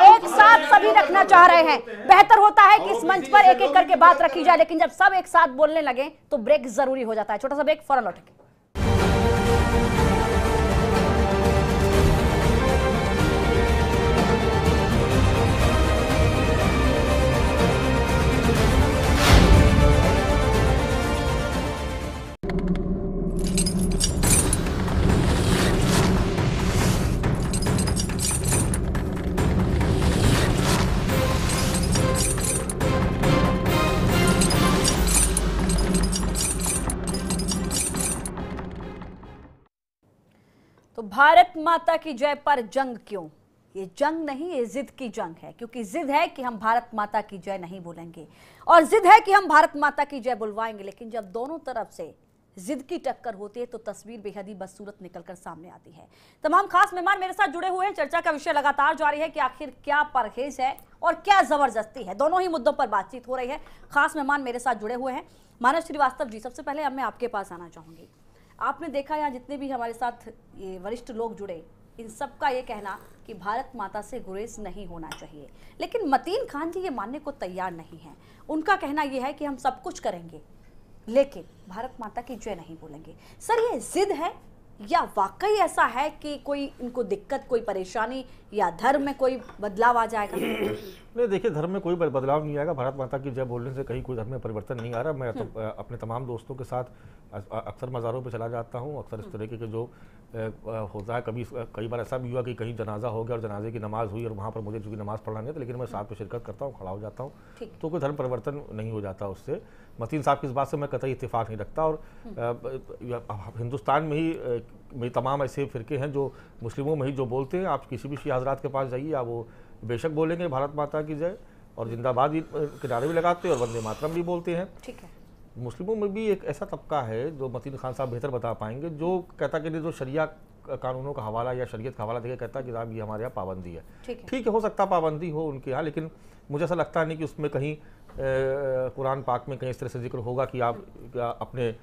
एक साथ सभी रखना चाह रहे हैं। बेहतर होता है कि इस मंच पर एक एक करके बात रखी जाए लेकिन जब सब एक साथ बोलने लगे तो ब्रेक ज़रूरी हो जाता है। छोटा सा ब्रेक फ़ौरन लौटेंगे भारत माता की जय पर जंग क्यों? ये जंग नहीं, ये जिद की जंग है, क्योंकि जिद है कि हम भारत माता की जय नहीं बोलेंगे और जिद है कि हम भारत माता की जय बुलवाएँगे, लेकिन जब दोनों तरफ़ से जिद की टक्कर होती है तो तस्वीर बेहद ही बदसूरत निकलकर सामने आती है। तमाम खास मेहमान मेरे साथ जुड़े हुए हैं। चर्चा का विषय लगातार जारी है कि आखिर क्या परहेज है और क्या ज़बरदस्ती है। दोनों ही मुद्दों पर बातचीत हो रही है। खास मेहमान मेरे साथ जुड़े हुए हैं। मानव श्रीवास्तव जी, सबसे पहले अब मैं आपके पास आना चाहूँगी। आपने देखा यहाँ जितने भी हमारे साथ ये वरिष्ठ लोग जुड़े, इन सब का ये कहना कि भारत माता से गुरेज नहीं होना चाहिए। लेकिन मतीन खान जी ये मानने को तैयार नहीं है। उनका कहना ये है कि हम सब कुछ करेंगे, लेकिन भारत माता की जय नहीं बोलेंगे। सर, ये जिद है या वाकई ऐसा है कि कोई इनको दिक्कत, कोई परेशानी या धर्म में कोई बदलाव आ जाएगा? नहीं देखिए धर्म में कोई बदलाव नहीं आएगा। भारत माता की जय बोलने से कहीं कोई धर्म में परिवर्तन नहीं आ रहा। मैं तो, अपने तमाम दोस्तों के साथ अक्सर मज़ारों पर चला जाता हूँ। अक्सर इस तरीके के जो होता है कभी कई बार ऐसा भी हुआ कि कहीं जनाजा हो गया और जनाजे की नमाज़ हुई और वहाँ पर मुझे चूँकि नमाज़ पढ़ना नहीं था लेकिन मैं साथ में शिरकत करता हूँ खड़ा हो जाता हूँ। तो कोई धर्म परिवर्तन नहीं हो जाता उससे। मतीन साहब की इस बात से मैं कतई इतफाक़ नहीं रखता और अ, हिंदुस्तान में ही में तमाम ऐसे फ़िरके हैं जो मुस्लिमों में ही जो बोलते हैं आप किसी भी शिया हजरात के पास जाइए आप वो बेशक बोलेंगे भारत माता की जय और जिंदाबाद किनारे भी लगाते हैं और वंदे मातरम भी बोलते हैं। ठीक है। मुस्लिमों में भी एक ऐसा तबका है जो मतीन खान साहब बेहतर बता पाएँगे जो कहता कि जो शरिया कानूनों का हवाला या शरीयत का हवाला देखे कहता कि साहब ये हमारे यहाँ पाबंदी है। ठीक है। हो सकता पाबंदी हो उनके यहाँ लेकिन मुझे ऐसा लगता नहीं कि उसमें कहीं कुरान पाक में कहीं इस तरह से ज़िक्र होगा कि आप अपने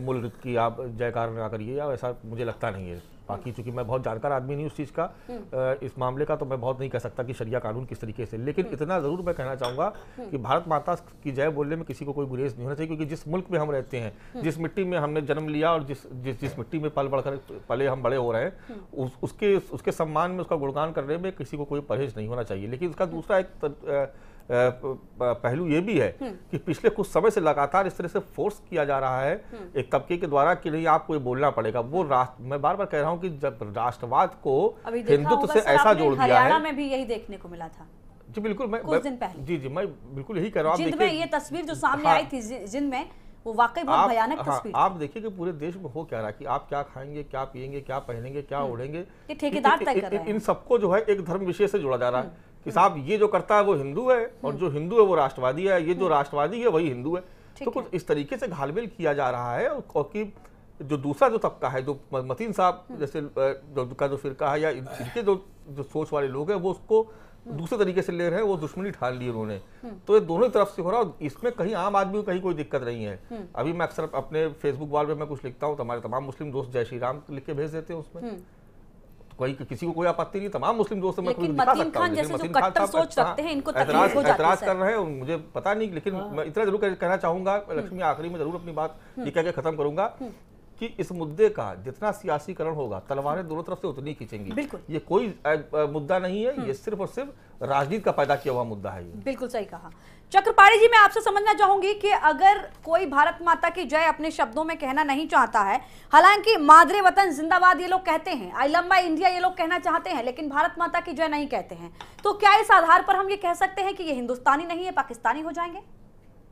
मुल्क की आप जयकार करिए या ऐसा मुझे लगता नहीं है। बाकी चूँकि मैं बहुत जानकार आदमी नहीं उस चीज़ का हम्म। इस मामले का तो मैं बहुत नहीं कह सकता कि शरिया कानून किस तरीके से। लेकिन हम्म। इतना ज़रूर मैं कहना चाहूँगा हम्म। कि भारत माता की जय बोलने में किसी को कोई गुरेज नहीं होना चाहिए क्योंकि जिस मुल्क में हम रहते हैं जिस मिट्टी में हमने जन्म लिया और जिस जिस जिस मिट्टी में पल बढ़कर पले हम बड़े हो रहे हैं उसके उसके सम्मान में उसका गुणगान करने में किसी को कोई परहेज नहीं होना चाहिए। लेकिन उसका दूसरा एक पहलू ये भी है हम्म। कि पिछले कुछ समय से लगातार इस तरह से फोर्स किया जा रहा है हम्म। एक तबके के द्वारा कि नहीं आपको ये बोलना पड़ेगा। वो हम्म। राष्ट्र मैं बार बार कह रहा हूँ कि जब राष्ट्रवाद को हिंदुत्व से ऐसा जोड़ दिया है। में भी यही देखने को मिला था। जी बिल्कुल मैं कुछ दिन पहले। जी जी मैं बिल्कुल यही कह रहा हूँ। ये तस्वीर जो हाँ। सामने आई थी जिनमें वो वाकई बहुत भयानक हाँ, तस्वीर हाँ, आप देखिए कि पूरे देश में हो क्या रहा है कि आप क्या खाएँगे क्या पिएँगे क्या पहनेंगे क्या ओढ़ेंगे? ठेकेदार तय कर रहे हैं। इन सबको जो है एक धर्म विषय से जोड़ा जा रहा है। कि साहब ये जो करता है वो हिंदू है और जो हिंदू है वो राष्ट्रवादी है ये जो हम्म। राष्ट्रवादी है वही हिंदू है। तो कुछ इस तरीके से घालमेल किया जा रहा है और कि जो दूसरा जो तबका है जो मतीन साहब हम्म। जैसे जो का जो फिरका है या इनके जो जो सोच वाले लोग हैं वो उसको हम्म। दूसरे तरीके से ले रहे हैं वो दुश्मनी ठान ली उन्होंने। तो ये दोनों तरफ़ से हो रहा है इसमें कहीं आम आदमी को कहीं कोई दिक्कत नहीं है। अभी मैं अक्सर अपने फेसबुक वाल पे मैं कुछ लिखता हूँ तो हमारे तमाम मुस्लिम दोस्त जय श्री राम लिख के भेज देते हैं उसमें। कोई किसी को कोई आपत्ति नहीं तमाम मुस्लिम दोस्त मैं कोई दिखा सकता हूँ जैसे जो कट्टर सोच रखते हाँ, हैं इनको तकलीफ़ हो जाती है कर रहे हैं मुझे पता नहीं लेकिन हाँ। मैं इतना ज़रूर कहना चाहूँगा लक्ष्मी हम्म। आखिरी में ज़रूर अपनी बात हम्म। ये कह के खत्म करूँगा। हम्म। कि इस मुद्दे का जितना सियासीकरण होगा तलवारें दोनों तरफ़ से उतनी खींचेंगी। ये कोई मुद्दा नहीं है हम्म। ये सिर्फ़ और सिर्फ़ राजनीति का पैदा किया हुआ मुद्दा है बिल्कुल सही कहा। चक्रपाणी जी मैं आपसे समझना चाहूँगी कि अगर कोई भारत माता की जय अपने शब्दों में कहना नहीं चाहता है हालाँकि मादरे वतन जिंदाबाद ये लोग कहते हैं आई लव इंडिया ये लोग कहना चाहते हैं लेकिन भारत माता की जय नहीं कहते हैं तो क्या इस आधार पर हम ये कह सकते हैं कि ये हिंदुस्तानी नहीं है पाकिस्तानी हो जाएँगे?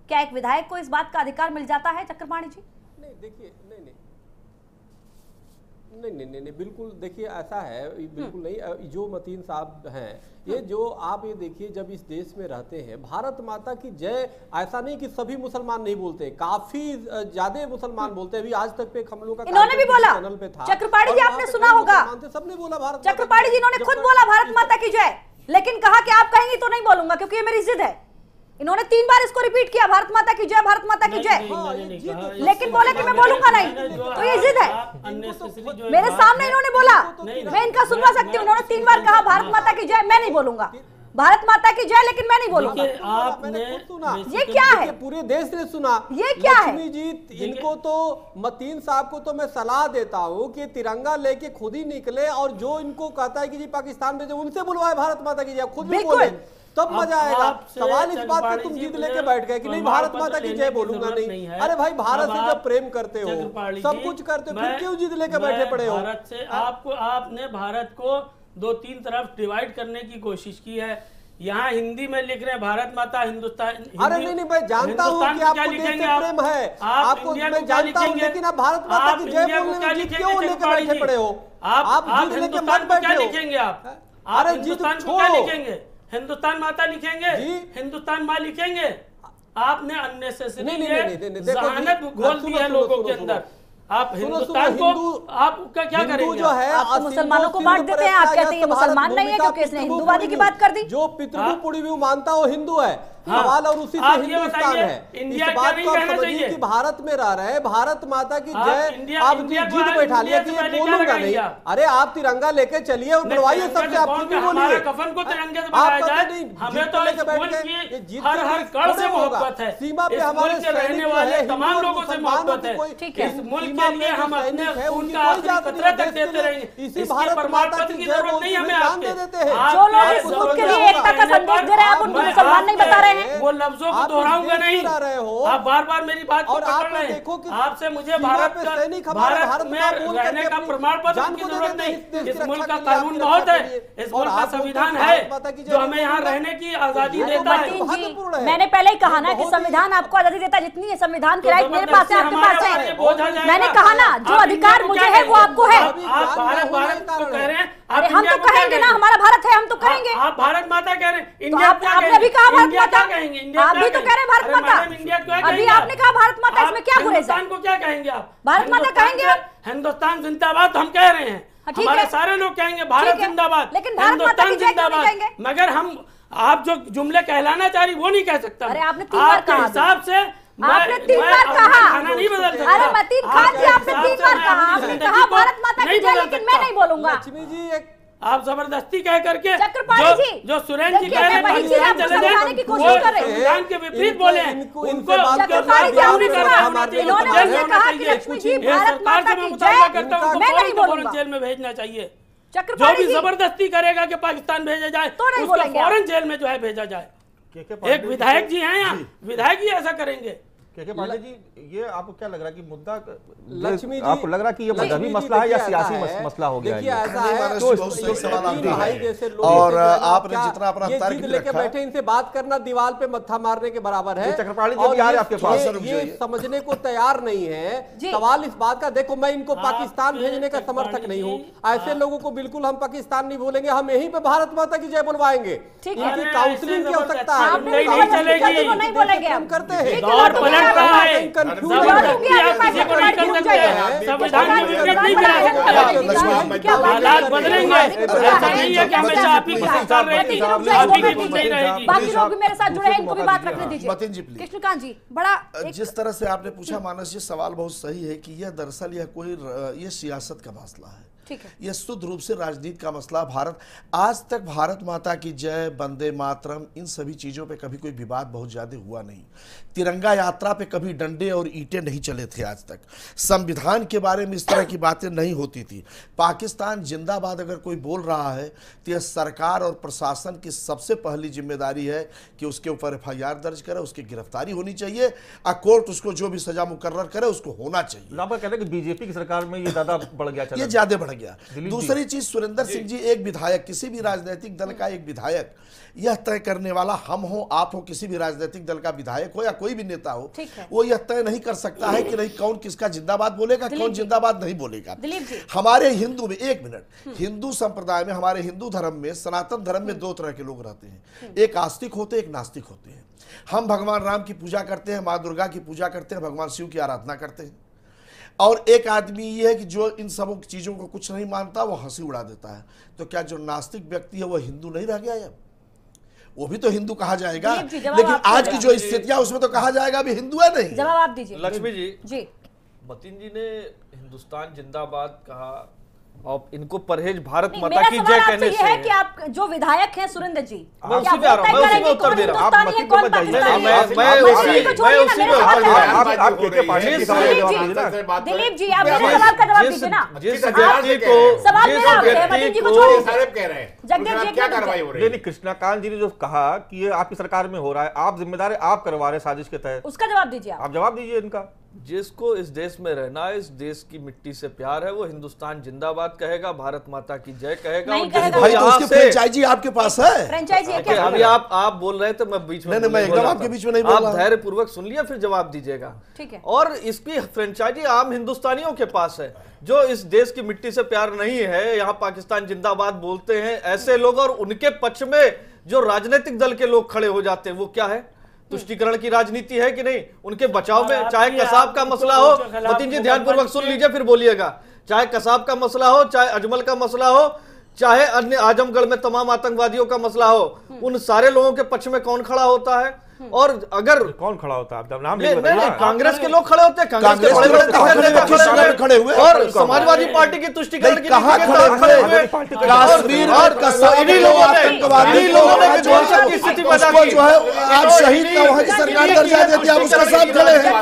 क्या एक विधायक को इस बात का अधिकार मिल जाता है चक्रपाणी जी? नहीं देखिए नहीं नहीं। नहीं नहीं नहीं, नहीं बिल्कुल देखिए ऐसा है हम्म। बिल्कुल नहीं जो मतीन साहब हैं ये हम्म। जो आप ये देखिए जब इस देश में रहते हैं भारत माता की जय ऐसा नहीं कि सभी मुसलमान नहीं बोलते काफ़ी ज़्यादा मुसलमान हम्म। बोलते हैं अभी आज तक पे हम लोग का इन्होंने भी बोला। चैनल पे था। चक्रपाणी जी आपने सुना होगा। सबने बोला भारत चक्रपाणी जी इन्होंने खुद बोला भारत माता की जय लेकिन कहा कि आप कहेंगे तो नहीं बोलूँगा क्योंकि ये मेरी जिद है। इन्होंने तीन बार इसको रिपीट किया भारत माता की जय भारत माता की जय। लेकिन बोला कि मैं बोलूँगा नहीं तो ये जिद है। मेरे सामने इन्होंने बोला। मैं इनका सुनवा सकती हूँ। इन्होंने तीन बार कहा भारत माता की जय मैं नहीं बोलूँगा। भारत माता की जय लेकिन मैं नहीं बोलूँगा। आपने सुना। ये क्या है? पूरे देश ने सुना। ये क्या है? जी इनको तो मतीन साहब को तो मैं सलाह देता हूँ कि तिरंगा लेके खुद ही निकले और जो इनको कहता है कि जी पाकिस्तान भेजो उनसे बुलवाए भारत माता की जय। खुद भी बोले। तब मज़ा आएगा। सवाल इस बात पे तुम जीत लेके बैठ गए कि नहीं भारत माता की जय बोलूँगा नहीं। अरे भाई भारत से जब प्रेम करते हो सब कुछ करते हो फिर क्यों जीत लेके बैठे पड़े हो? भारत से हाँ? आपको आपने भारत को दो तीन तरफ़ डिवाइड करने की कोशिश की है। यहाँ हिंदी में लिख रहे हैं भारत माता हिंदुस्तान अरे नहीं नहीं मैं जानता हूँ कि आपको देश से प्रेम है। आप आपको मैं जानता हूँ लेकिन आप भारत माता की जय बोलने में जीत क्यों लेकर बैठे पड़े हो? आप आप जीत लेके मत बैठे हो। अरे जीत छोड़ो। हिंदुस्तान माता लिखेंगे। हिंदुस्तान माँ लिखेंगे। आपने अन्य घोल दी है लोगों के अंदर। आप हिंदुस्तान को आप क्या क्या करेंगे? जो है आप तो मुसलमानों को बांट देते हैं आप कहते हैं मुसलमान नहीं है क्योंकि इसने हिंदूवादी की बात कर दी। जो पितृ हाँ। पुड़ी भी मानता वो हिंदू है। हाँ। सवाल और उसी से हिंदुस्तान है। इस बात को आप समझिए कि भारत में रह रहे हैं भारत माता की जय आप जीत बैठा लिया कि बोलूँगा नहीं। अरे आप तिरंगा लेके चलिए और बुलवाइए सबसे आप खुद भी बोलिए आप को नहीं जीत तो लेके बैठ गए जीत हर हर कड़ से मोहब्बत है। सीमा पे हमारे रहने वाले तमाम लोगों से मोहब्बत है। ठीक है। इस मुल्क के लिए हम अपने खून का आखिरी कतरा तक देते रहेंगे इसी भारत माता की ज़रूरत नहीं हमें आप देते हैं जो लोग इस मुल्क के लिए एकता का संदेश दे रहे हैं आप उनको मुसलमान नहीं बता रहे वो लफ्जों को दोहराऊँगा नहीं। आप बार बार मेरी बात और आप देखो आपसे मुझे भारत का भारत में रहने का प्रमाण पत्र की ज़रूरत नहीं। इस मुल्क का कानून बहुत है। इस मुल्क का संविधान है जो हमें यहाँ रहने की आज़ादी देता है। मैंने पहले ही कहा ना कि संविधान आपको आज़ादी देता जितनी संविधान की तो राइट तो मेरे मतलब पास है आपके पास है। मैंने कहा ना जो अधिकार मुझे है वो आपको है। आप भारत भारत कह रहे हैं हम तो कहेंगे ना हमारा भारत है हम तो हाँ, कहेंगे आप भारत माता कह रहे हैं इंडिया आपने भी कहा भारत माता क्या कहेंगे? इंडिया आप भी तो कह रहे भारत माता। अभी आपने कहा भारत माता इसमें क्या हिंदुस्तान को क्या कहेंगे आप? भारत माता कहेंगे हिंदुस्तान जिंदाबाद हम कह रहे हैं। हाँ, हमारे सारे लोग कहेंगे भारत जिंदाबाद। लेकिन हिंदुस्तान जिंदाबाद। मगर हम आप जो जुमले कहलाना चाह रही वो नहीं कह सकता। अरे आपने तीन बार कहा हिसाब से आपने तीन बार कहा। नहीं बदल सकता। अरे मतीन खान जी आपने तीन बार कहा। आपने कहा भारत माता की जय लेकिन मैं नहीं बोलूँगा। लक्ष्मी जी एक मुझे होना कहा कि जो लक्ष्मी जी, ये भारत सरकार माता से मैं की मुतालबा जय, करता हूँ, उनको मैं नहीं फ़ौरन फ़ौरन जेल में भेजना चाहिए। जो भी ज़बरदस्ती करेगा कि पाकिस्तान भेजा जाए तो उसको फ़ौरन जेल में जो है भेजा जाए। एक विधायक जी। हैं यहाँ। विधायक ही ऐसा करेंगे। के के पांडे जी ये आपको क्या लग रहा है कि मुद्दा लक्ष्मी जी आपको लग रहा है कि ये मजहबी मसला है या सियासी मसला हो गया है तो हैं। और, ना, आपने जितना अपना तर्क लेके बैठे इनसे बात करना दीवार पे मत्था मारने के बराबर है। चक्रपाणी जी आ रहे आपके पास। ये-। समझने को तैयार नहीं है। सवाल इस बात का देखो मैं इनको पाकिस्तान भेजने का समर्थक नहीं हूँ। ऐसे लोगों को बिल्कुल हम पाकिस्तान नहीं भूलेंगे हम यहीं पे भारत माता की जय बुलवाएँगे। इनकी काउंसलिंग की आवश्यकता है। करते हैं। ठीक दौर पलट क्या रहा कंफ्यूजन ज़बरदस्ती। आप किसी को नहीं कर सकते। संविधान में विपरीत नहीं करा सकते। हालात बदलेंगे। ऐसा नहीं है कि हमेशा आप ही की सरकार रहेगी आप ही की नहीं रहेगी बाकी लोग भी मेरे साथ जुड़े हैं इनको भी बात रखने दीजिए। मतीन जी, please. कृष्णकांत जी बड़ा जिस तरह से आपने पूछा मानस जी सवाल बहुत सही है कि यह दरअसल यह कोई ये सियासत का मसला है। है। यह शुद्ध रूप से राजनीति का मसला। भारत आज तक भारत माता की जय वंदे मातरम इन सभी चीज़ों पे कभी कोई विवाद बहुत ज़्यादा हुआ नहीं। तिरंगा यात्रा पे कभी डंडे और ईंटें नहीं चले थे आज तक। संविधान के बारे में इस तरह की बातें नहीं होती थी। पाकिस्तान जिंदाबाद अगर कोई बोल रहा है तो यह सरकार और प्रशासन की सबसे पहली ज़िम्मेदारी है कि उसके ऊपर एफआईआर दर्ज करे उसकी गिरफ्तारी होनी चाहिए। और कोर्ट उसको जो भी सजा मुकर्र करे उसको होना चाहिए। कहते हैं कि बीजेपी की सरकार में ये ज़्यादा बढ़ गया ये ज़्यादा बढ़ गया। दूसरी चीज़ सुरेंद्र सिंह जी एक विधायक किसी भी राजनीतिक दल का एक विधायक यह तय करने वाला हम हो आप हो किसी भी राजनीतिक दल का विधायक हो या कोई भी नेता हो वो यह तय नहीं कर सकता है कि नहीं कौन किसका जिंदाबाद बोलेगा कौन जिंदाबाद नहीं बोलेगा। हमारे हिंदू में एक मिनट हिंदू संप्रदाय में हमारे हिंदू धर्म में सनातन धर्म में दो तरह के लोग रहते हैं। एक आस्तिक होते हैं एक नास्तिक होते हैं। हम भगवान राम की पूजा करते हैं माँ दुर्गा की पूजा करते हैं भगवान शिव की आराधना करते हैं। और एक आदमी ये है कि जो इन सब चीज़ों को कुछ नहीं मानता वो हँसी उड़ा देता है। तो क्या जो नास्तिक व्यक्ति है वो हिंदू नहीं रह गया अब? वो भी तो हिंदू कहा जाएगा। लेकिन आज की जो स्थितियाँ उसमें तो कहा जाएगा अभी हिंदू है नहीं। जवाब आप दीजिए। लक्ष्मी जी जी। मतीन जी ने हिंदुस्तान जिंदाबाद कहा और इनको परहेज भारत माता की जय कहने से है कि आप जो विधायक हैं सुरेंद्र जी मैं क्या उसी पे आ रहा हूँ, मैं उसी में उत्तर दे रहा हूँ। है, कौन मतीन को पाकिस्तानी मैं- मैं उसी- मैं उसी में उत्तर दे रहा हूँ। आप के के पांडे की सवाल जवाब दीजिए ना दिलीप जी आप मेरे सवाल का जवाब दीजिए ना। जिस व्यक्ति को सवाल मेरा है, व्यक्ति जी को छोड़िए। साहब कह रहे हैं। जगदीप जी, क्या कार्रवाई हो रही है? नहीं कृष्णाकांत जी ने जो कहा कि ये आपकी सरकार में हो रहा है आप जिम्मेदार है आप करवा रहे हैं साजिश के तहत। उसका जवाब दीजिए आप। आप जवाब दीजिए इनका। जिसको इस देश में रहना है इस देश की मिट्टी से प्यार है वो हिंदुस्तान जिंदाबाद कहेगा भारत माता की जय कहेगा नहीं कहेगा। भाई तो उसकी फ्रेंचाइजी आपके पास है फ्रेंचाइजी है क्या अभी आप आप बोल रहे थे मैं बीच में नहीं, नहीं, मैं बोल एकदम आपके बीच में नहीं बोल आप रहा। धैर्य पूर्वक सुन लिया फिर जवाब दीजिएगा ठीक है। और इसकी फ्रेंचाइजी आम हिंदुस्तानियों के पास है जो इस देश की मिट्टी से प्यार नहीं है यहाँ पाकिस्तान जिंदाबाद बोलते हैं ऐसे लोग और उनके पक्ष में जो राजनीतिक दल के लोग खड़े हो जाते हैं वो क्या है तुष्टिकरण की राजनीति है कि नहीं? उनके बचाव में चाहे कसाब का मसला हो नतीन मतीन जी ध्यानपूर्वक सुन लीजिए फिर बोलिएगा। चाहे कसाब का मसला हो चाहे अजमल का मसला हो चाहे अन्य आजमगढ़ में तमाम आतंकवादियों का मसला हो उन सारे लोगों के पक्ष में कौन खड़ा होता है? और अगर कौन खड़ा होता? है नाम नहीं, नहीं कांग्रेस के लोग खड़े होते हैं कांग्रेस के बड़े बड़े खड़े नेता हुए? खड़े हुए? और समाजवादी पार्टी की तुष्टिकरण की स्थिति पैदा की जो है आप शहीद का वहाँ की सरकार दर्जा देती है आप उसके साथ खड़े हैं।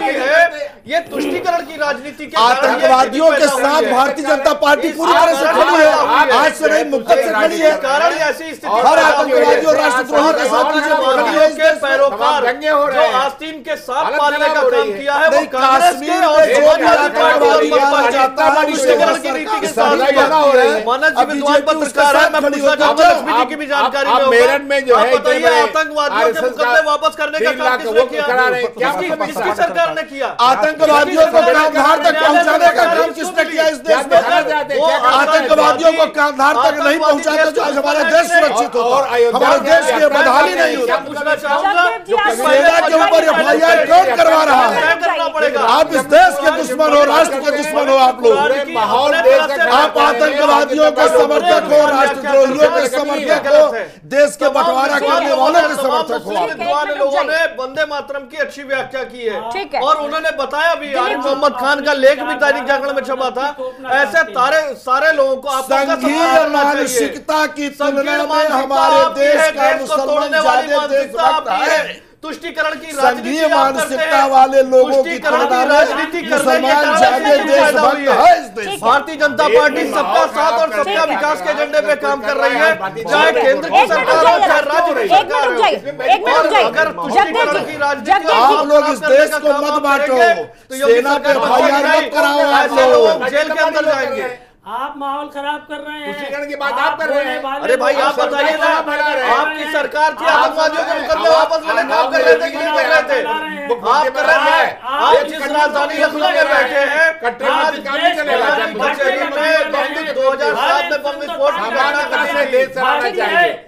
ये तुष्टिकरण की राजनीति के आतंकवादियों के साथ भारतीय जनता पार्टी पूरी तरह से खड़ी है। आज से नहीं मुद्दत से खड़ी है। कारण ऐसी स्थिति हर। आतंकवादी और राष्ट्रद्रोही के साथ खड़ी है इस के हो जो आस्तीन के साथ पालने का हो काम किया है वो कांग्रेस के और जो समाजवादी पार्टी और आतंकवादी की जाता है, की नीति के साथ हो है। मानस जी विद्वान पत्रकार है मैं पूछना चाहूँगा लक्ष्मी जी की भी जानकारी में मेरठ में जो है बताइए आतंकवादियों के मुकदमे वापस करने का काम किसने किया? हैं। किसकी सरकार सरकार ने किया? आतंकवादियों को कामधार तक पहुँचाने का काम किसने किया? इस देश में हैं? हैं? आतंकवादियों को कामधार तक नहीं पहुंचाते तो आज हमारा देश सुरक्षित और होता हमारे देश की बदहाली नहीं होती पूछना चाहूँगा जी, सेना के ऊपर एफ़ आई आर कौन करवा रहा है? आप इस देश के दुश्मन हो राष्ट्र के दुश्मन हो आप लोग। माहौल आप आतंकवादियों के समर्थक हो राष्ट्रद्रोहियों के समर्थक हो देश के बंटवारा करने वालों के समर्थक हो लोगों। ने वंदे मातरम की अच्छी व्याख्या की है। और उन्होंने बताया भी आरिफ मोहम्मद खान का लेख भी दैनिक जागरण में छपा था। ऐसे तारे सारे लोगों को आप मानसिकता की तुलना हमारे देश का मुसलमान ज़्यादा देश है तुष्टिकरण की संघीय मानसिकता वाले लोगों की राजनीति भारतीय जनता पार्टी सबका साथ और सबका विकास के एजेंडे पे काम कर रही है। चाहे केंद्र की सरकार हो चाहे राज्य की सरकार हो। अगर तुष्टिकरण की राजनीति आप लोग इस देश को मत बांटो। तो सेना पे भाई कराओ आप लोग। जेल के अंदर जाएँगे। आप माहौल खराब कर रहे हैं। की बात आप कर रहे हैं। अरे भाई आप बताइए आपकी सरकार थी आतंकवादियों के मुकदमे वापस लेने काम कर रहे थे क्यों कर रहे थे। आप कर रहे हैं। आप जिस राजधानी लखनऊ में बैठे हैं कटरा में काम नहीं चलेगा बच्चे में बम 2007 में बम विस्फोट हमारा कैसे देश चलाना चाहिए।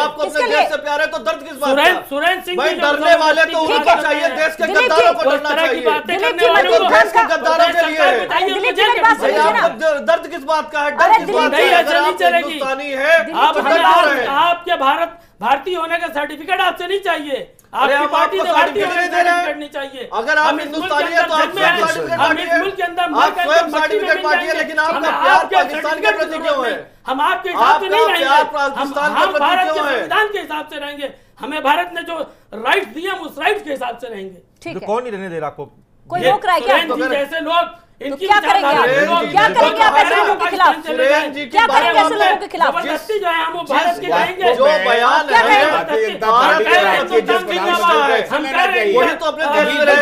आपको अपने देश से प्यार है तो दर्द किस बात सुरेंद्र सिंह भाई डरने वाले तो चाहिए देश के गद्दारों को डरना चाहिए। देश के गद्दारों के लिए दर्द किस बात का है? डर किस बात का हिंदुस्तानी है? आप आपके भारत भारतीय होने का सर्टिफिकेट आपसे नहीं चाहिए? आपकी पार्टी तो लेकिन के हिसाब से रहेंगे। हमें भारत ने जो राइट दिए हम उस राइट के हिसाब से रहेंगे। तो कौन नहीं रहने दे रहा आपको? जैसे लोग तो क्या करेंगे क्या करेंगे आप ऐसे लोगों के खिलाफ? क्या करेंगे ऐसे लोगों के खिलाफ? जो है हम बयान है।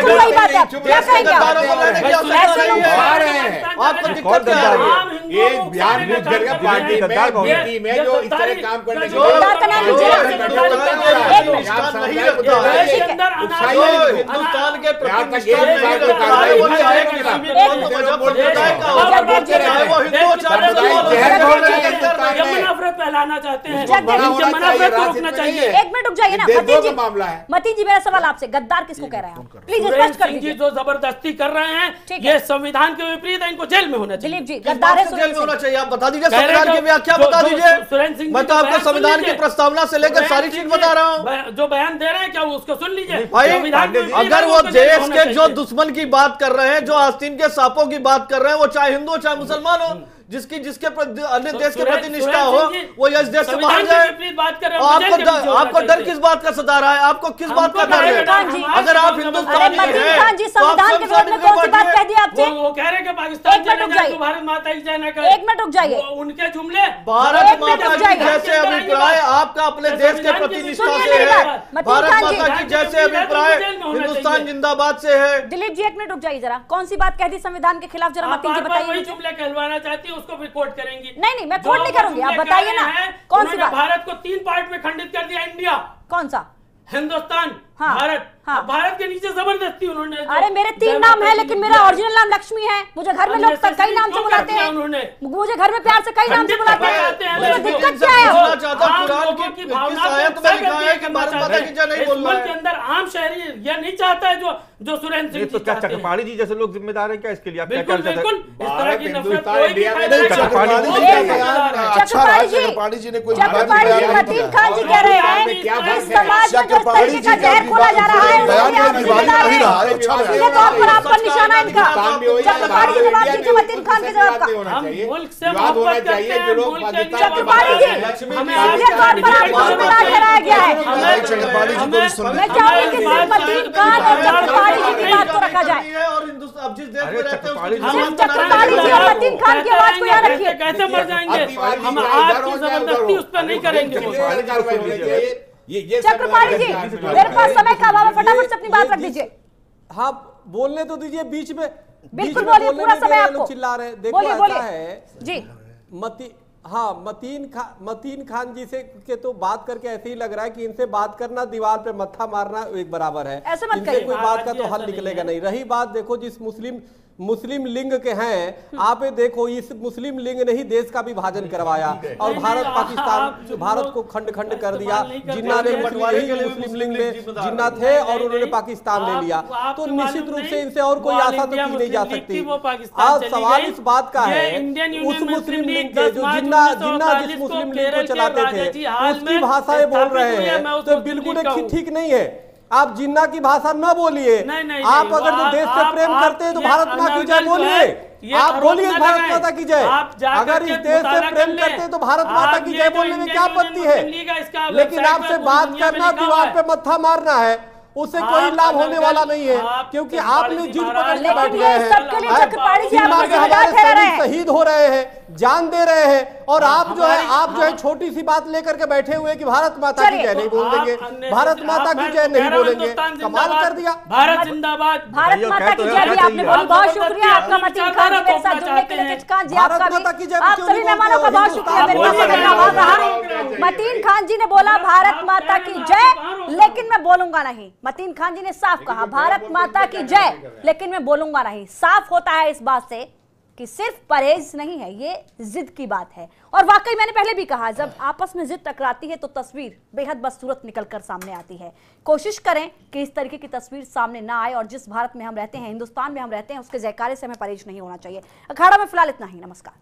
वही में आपको ये बयान पार्टी में जो इस तरह काम करने की हिंदुस्तान के प्रतिष्ठा तो है मती जी मेरा सवाल आपसे गद्दार किसको कह रहे हैं प्लीज़ स्पष्ट कर। जो ज़बरदस्ती कर रहे हैं। ये संविधान के विपरीत है इनको जेल में होना चाहिए। दिलीप जी गद्दार है जेल में होना चाहिए? आप बता दीजिए तो तो संविधान की व्याख्या बता दीजिए। सुरेंद्र सिंह मैं तो आपको संविधान की प्रस्तावना से लेकर सारी चीज़ बता रहा हूँ। जो बयान दे रहे हैं क्या उसको सुन लीजिए? भाई अगर वो देश के जो दुश्मन की बात कर रहे हैं जो आस्तीन के साप की बात कर रहे हैं वो चाहे हिंदू चाहे मुसलमान हो जिसकी जिसके अन्य देश के प्रति निष्ठा हो वो यह देश से बाहर जाए। आपको आपको डर किस बात का सता रहा है? आपको किस बात का डर है अगर आप हिंदुस्तानी तो उनके जुमले। भारत माता की जैसे अभिप्राय आपका अपने देश के प्रति निष्ठा से है। भारत माता की जैसे अभिप्राय हिंदुस्तान जिंदाबाद से है। दिलीप जी एक मिनट रुक जाइए जरा। कौन सी बात कह दी संविधान के खिलाफ जरा बताइए जुमले कहलवाना चाहती हूँ उसको भी कोर्ट करेंगी। नहीं नहीं मैं कोर्ट नहीं करूँगी आप बताइए ना कौन सी भारत को तीन पार्ट में खंडित कर दिया इंडिया। कौन सा? हिंदुस्तान। हाँ, भारत हाँ, भारत के नीचे ज़बरदस्ती उन्होंने अरे मेरे तीन नाम है लेकिन मेरा ओरिजिनल नाम लक्ष्मी है। मुझे घर में लोग कई नाम से बुलाते हैं। उन्होंने। मुझे घर में प्यार से कई नाम से बुलाते हैं। दिक्कत क्या है? आम शहरी यह नहीं चाहता है जो जो सुरेंद्र सिंह क्या चकमाड़ी जी जैसे लोग जिम्मेदार हैं क्या इसके लिए आप बिल्कुल इस तरह की नफरत चकपाड़ी जी ने कोई चक्रपाणी जी तौर पर आपको जिम्मेदार ठहराया गया है भाई चक्रपाणी जी को भी सुन मैं चाहूँगी कि सिर्फ़ मतीन खान और चक्रपाणी जी की बात को रखा जाए और अब जिस देश में रहते हैं उसकी जी- जी और मतीन खान की आवाज़ को यहाँ रखिए कैसे मर जाएँगे हम आज की हो, ज़बरदस्ती हो। उस पर नहीं करेंगे ये ये चक्रपाणी जी मेरे पास समय का अभाव फटाफट से अपनी बात रख दीजिए। हाँ बोलने तो दीजिए बीच में। बिल्कुल बोलिए पूरा समय आपको। चिल्ला रहे देखो ऐसा है जी। मती हाँ मतीन खा मतीन खान जी से के तो बात करके ऐसे ही लग रहा है कि इनसे बात करना दीवार पे मत्था मारना एक बराबर है। ऐसे मत इनसे कोई बात का तो हल निकलेगा है। नहीं। रही बात देखो जिस मुस्लिम मुस्लिम लिंग के हैं आप देखो इस मुस्लिम लिंग ने ही देश का विभाजन करवाया और भारत पाकिस्तान भारत को खंड खंड कर दिया। जिन्ना ने मुस्लिम के मुस्लिम मुस्लिम लिंग में जिन्ना थे और उन्होंने पाकिस्तान ले लिया। तो निश्चित रूप से इनसे और कोई आशा तो की नहीं जा सकती। आज सवाल इस बात का है उस मुस्लिम लीग के जो जिन्ना जिन्ना जिस मुस्लिम लीग को चलाते थे उसकी में भाषा बोल रहे हैं तो बिल्कुल। ठीक नहीं है। आप जिन्ना की भाषा न बोलिए। नहीं, नहीं, आप अगर जो देश से प्रेम करते हैं तो भारत माँ की जय बोलिए। आप बोलिए भारत माता की जय। अगर इस देश से प्रेम करते हैं तो भारत माता की जय बोलने में क्या आपत्ति है? लेकिन आपसे बात करना दीवार पे मत्था मारना है। उससे आप कोई लाभ होने वाला नहीं है क्योंकि आपने जिद पकड़ के बैठ गए हैं। हैं? हैं। शहीद हो रहे हैं जान दे रहे हैं और आप जो है आप जो है छोटी सी बात लेकर के बैठे हुए कि भारत माता की जय नहीं बोल देंगे भारत माता की जय तो नहीं बोलेंगे। कमाल कर दिया। भारत जिंदाबाद। भारत माता की तो जय भी आपने? बोली बहुत शुक्रिया। आपका मतीन खान जी मेरे साथ जुड़ने के लिए अपनाते जी आपका भी आप सभी मेहमानों का बहुत शुक्रिया। मेरे पास बोलिए, रहा मतीन खान जी ने बोला भारत माता की जय। लेकिन मैं बोलूँगा नहीं मतीन खान जी ने साफ़ कहा भारत माता की जय। लेकिन मैं बोलूँगा नहीं साफ़ होता है इस बात से कि सिर्फ़ परहेज नहीं है ये जिद की बात है। और वाकई मैंने पहले भी कहा जब आपस में जिद टकराती है तो तस्वीर बेहद बदसूरत निकलकर सामने आती है। कोशिश करें कि इस तरीके की तस्वीर सामने ना आए और जिस भारत में हम रहते हैं हिंदुस्तान में हम रहते हैं उसके जयकारे से हमें परहेज नहीं होना चाहिए। अखाड़ा में फ़िलहाल इतना ही नमस्कार।